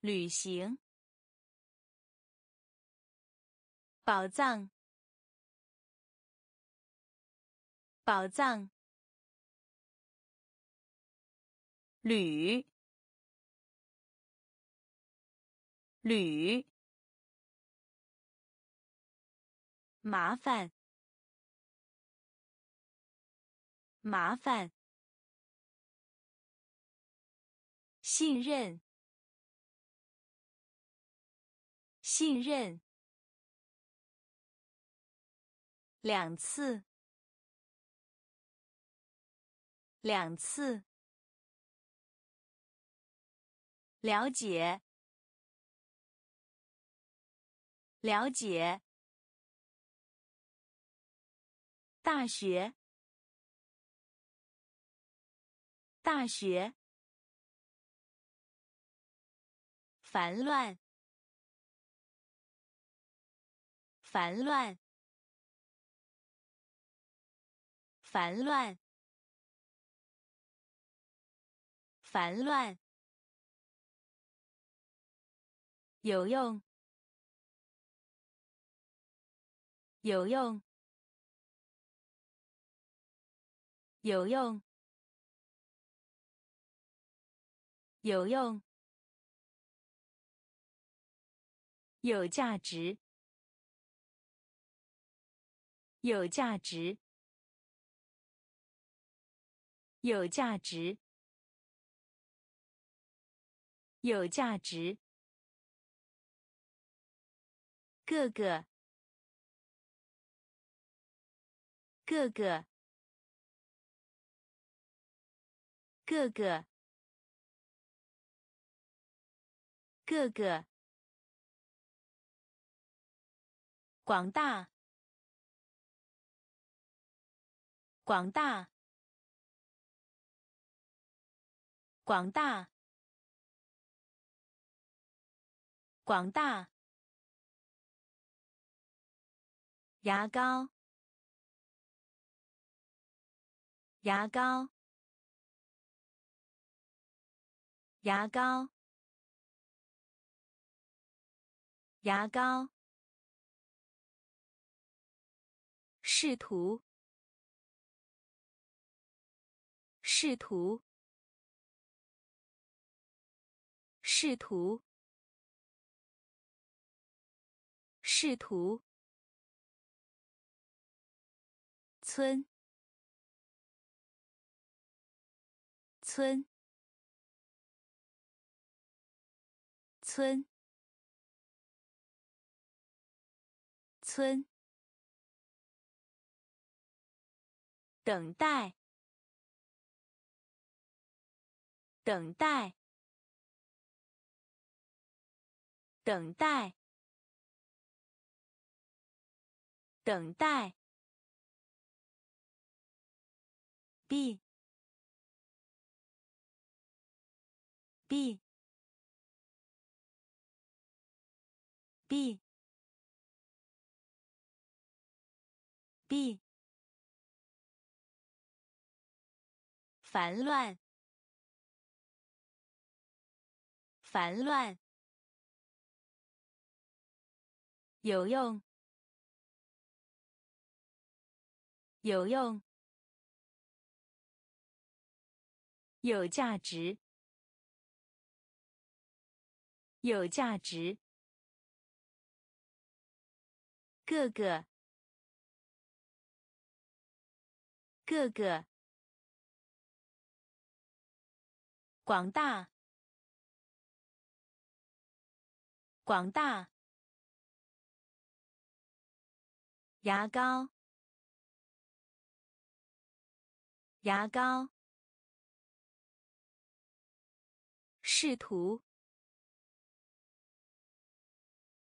旅行，宝藏，宝藏。铝，铝，麻烦，麻烦，信任，信任，两次，两次。了解，了解。大学，大学。烦乱，烦乱，烦乱，烦乱。有用，有用，有用，有用，有价值，有价值，有价值，有价值。各个，各个，各个，各个，广大，广大，广大，广大。牙膏，牙膏，牙膏，牙膏。试图，试图，试图，试图。村，村，村，村。等待，等待，等待，等待。B B B B 烦乱，烦乱，有用，有用。有价值，有价值。各个，各个。广大，广大。牙膏，牙膏。试图，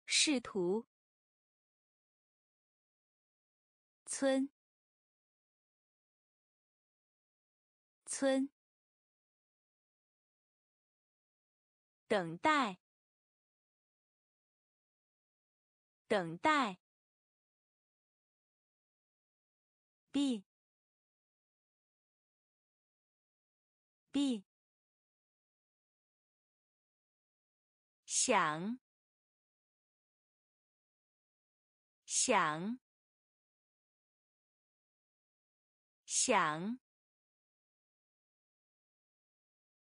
试图。村，村。等待，等待。B，B。想，想，想，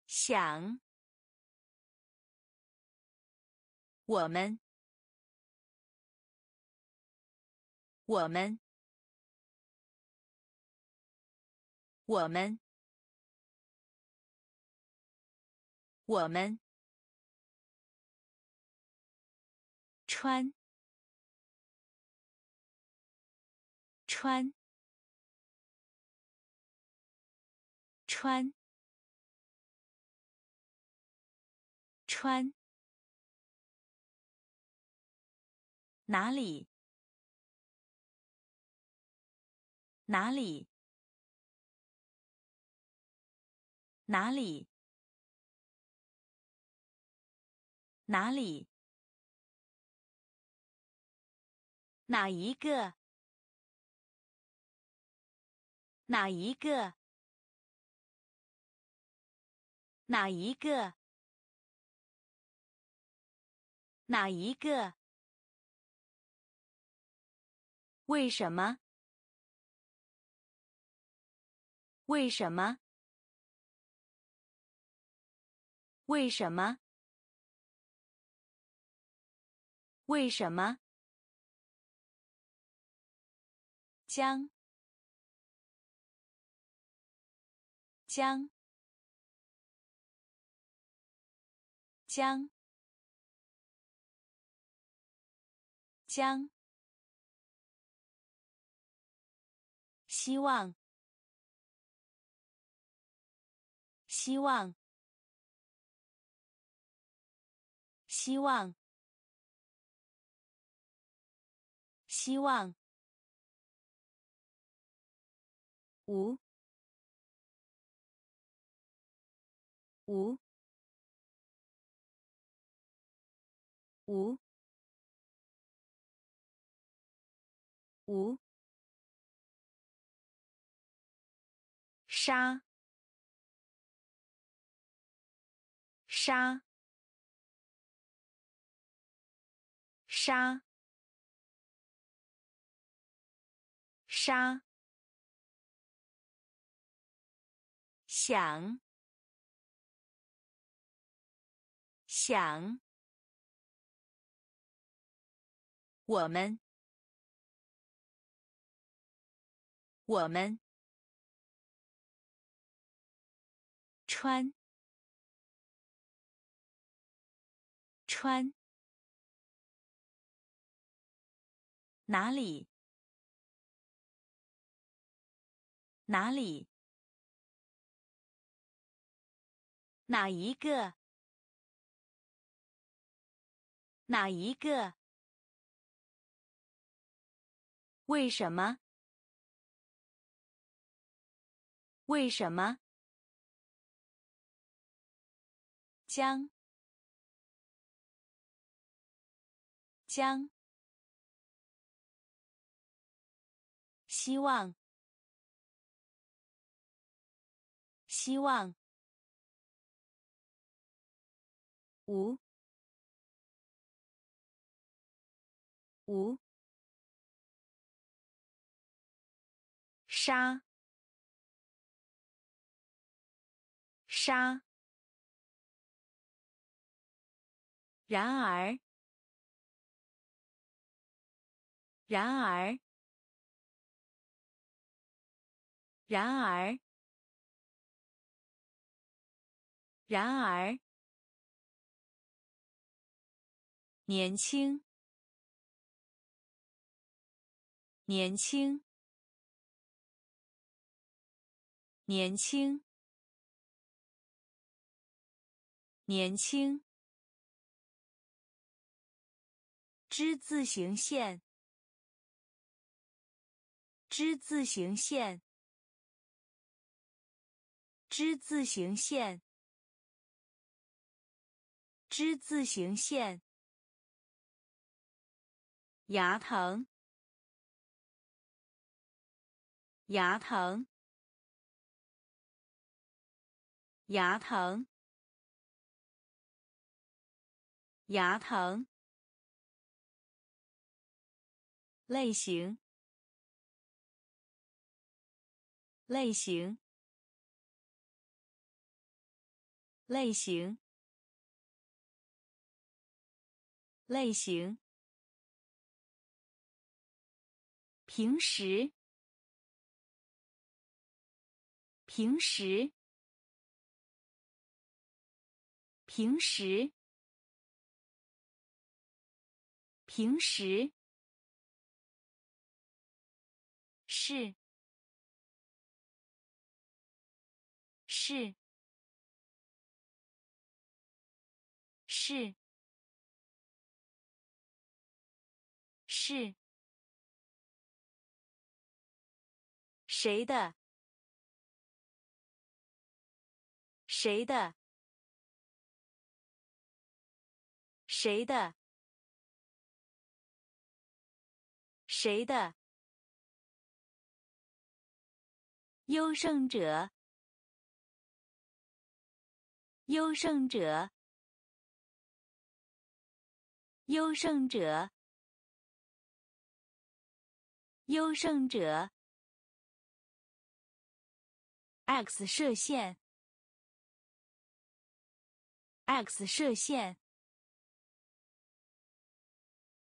想。我们，我们，我们，我们。穿，穿，穿，穿。哪里？哪里？哪里？哪里？哪一个？哪一个？哪一个？哪一个？为什么？为什么？为什么？为什么？将将将将希望希望希望希望五，五，五，五杀杀杀杀想想我们我们穿穿哪里？哪里？哪一个？哪一个？为什么？为什么？将将希望。希望。无。无。杀。杀。然而，然而，然而，然而，年轻，年轻，年轻，年轻。之字形线，之字形线，之字形线，之字形线。牙疼，牙疼，牙疼，牙疼。类型，类型，类型，类型。平时，平时，平时，平时。是是是是谁的？谁的？谁的？谁的？优胜者，优胜者，优胜者，优胜者。X 射线，X 射线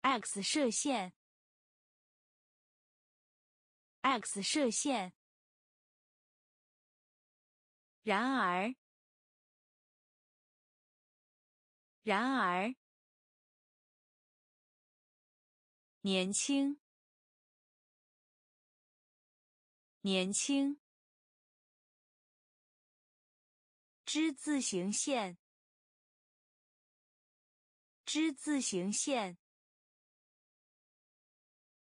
，X 射线，X 射线。然而，然而，年轻，年轻，之字形线，之字形线，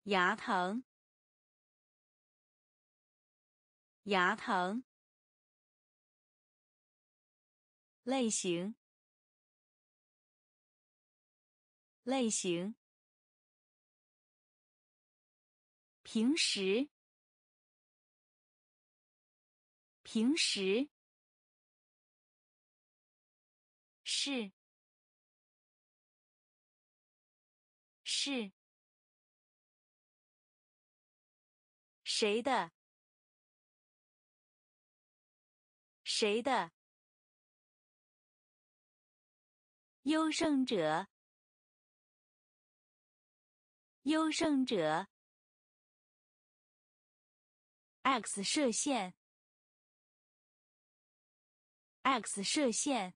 牙疼，牙疼。类型，类型，平时，平时，是，是，谁的？谁的？优胜者，优胜者。X 射线，X 射线。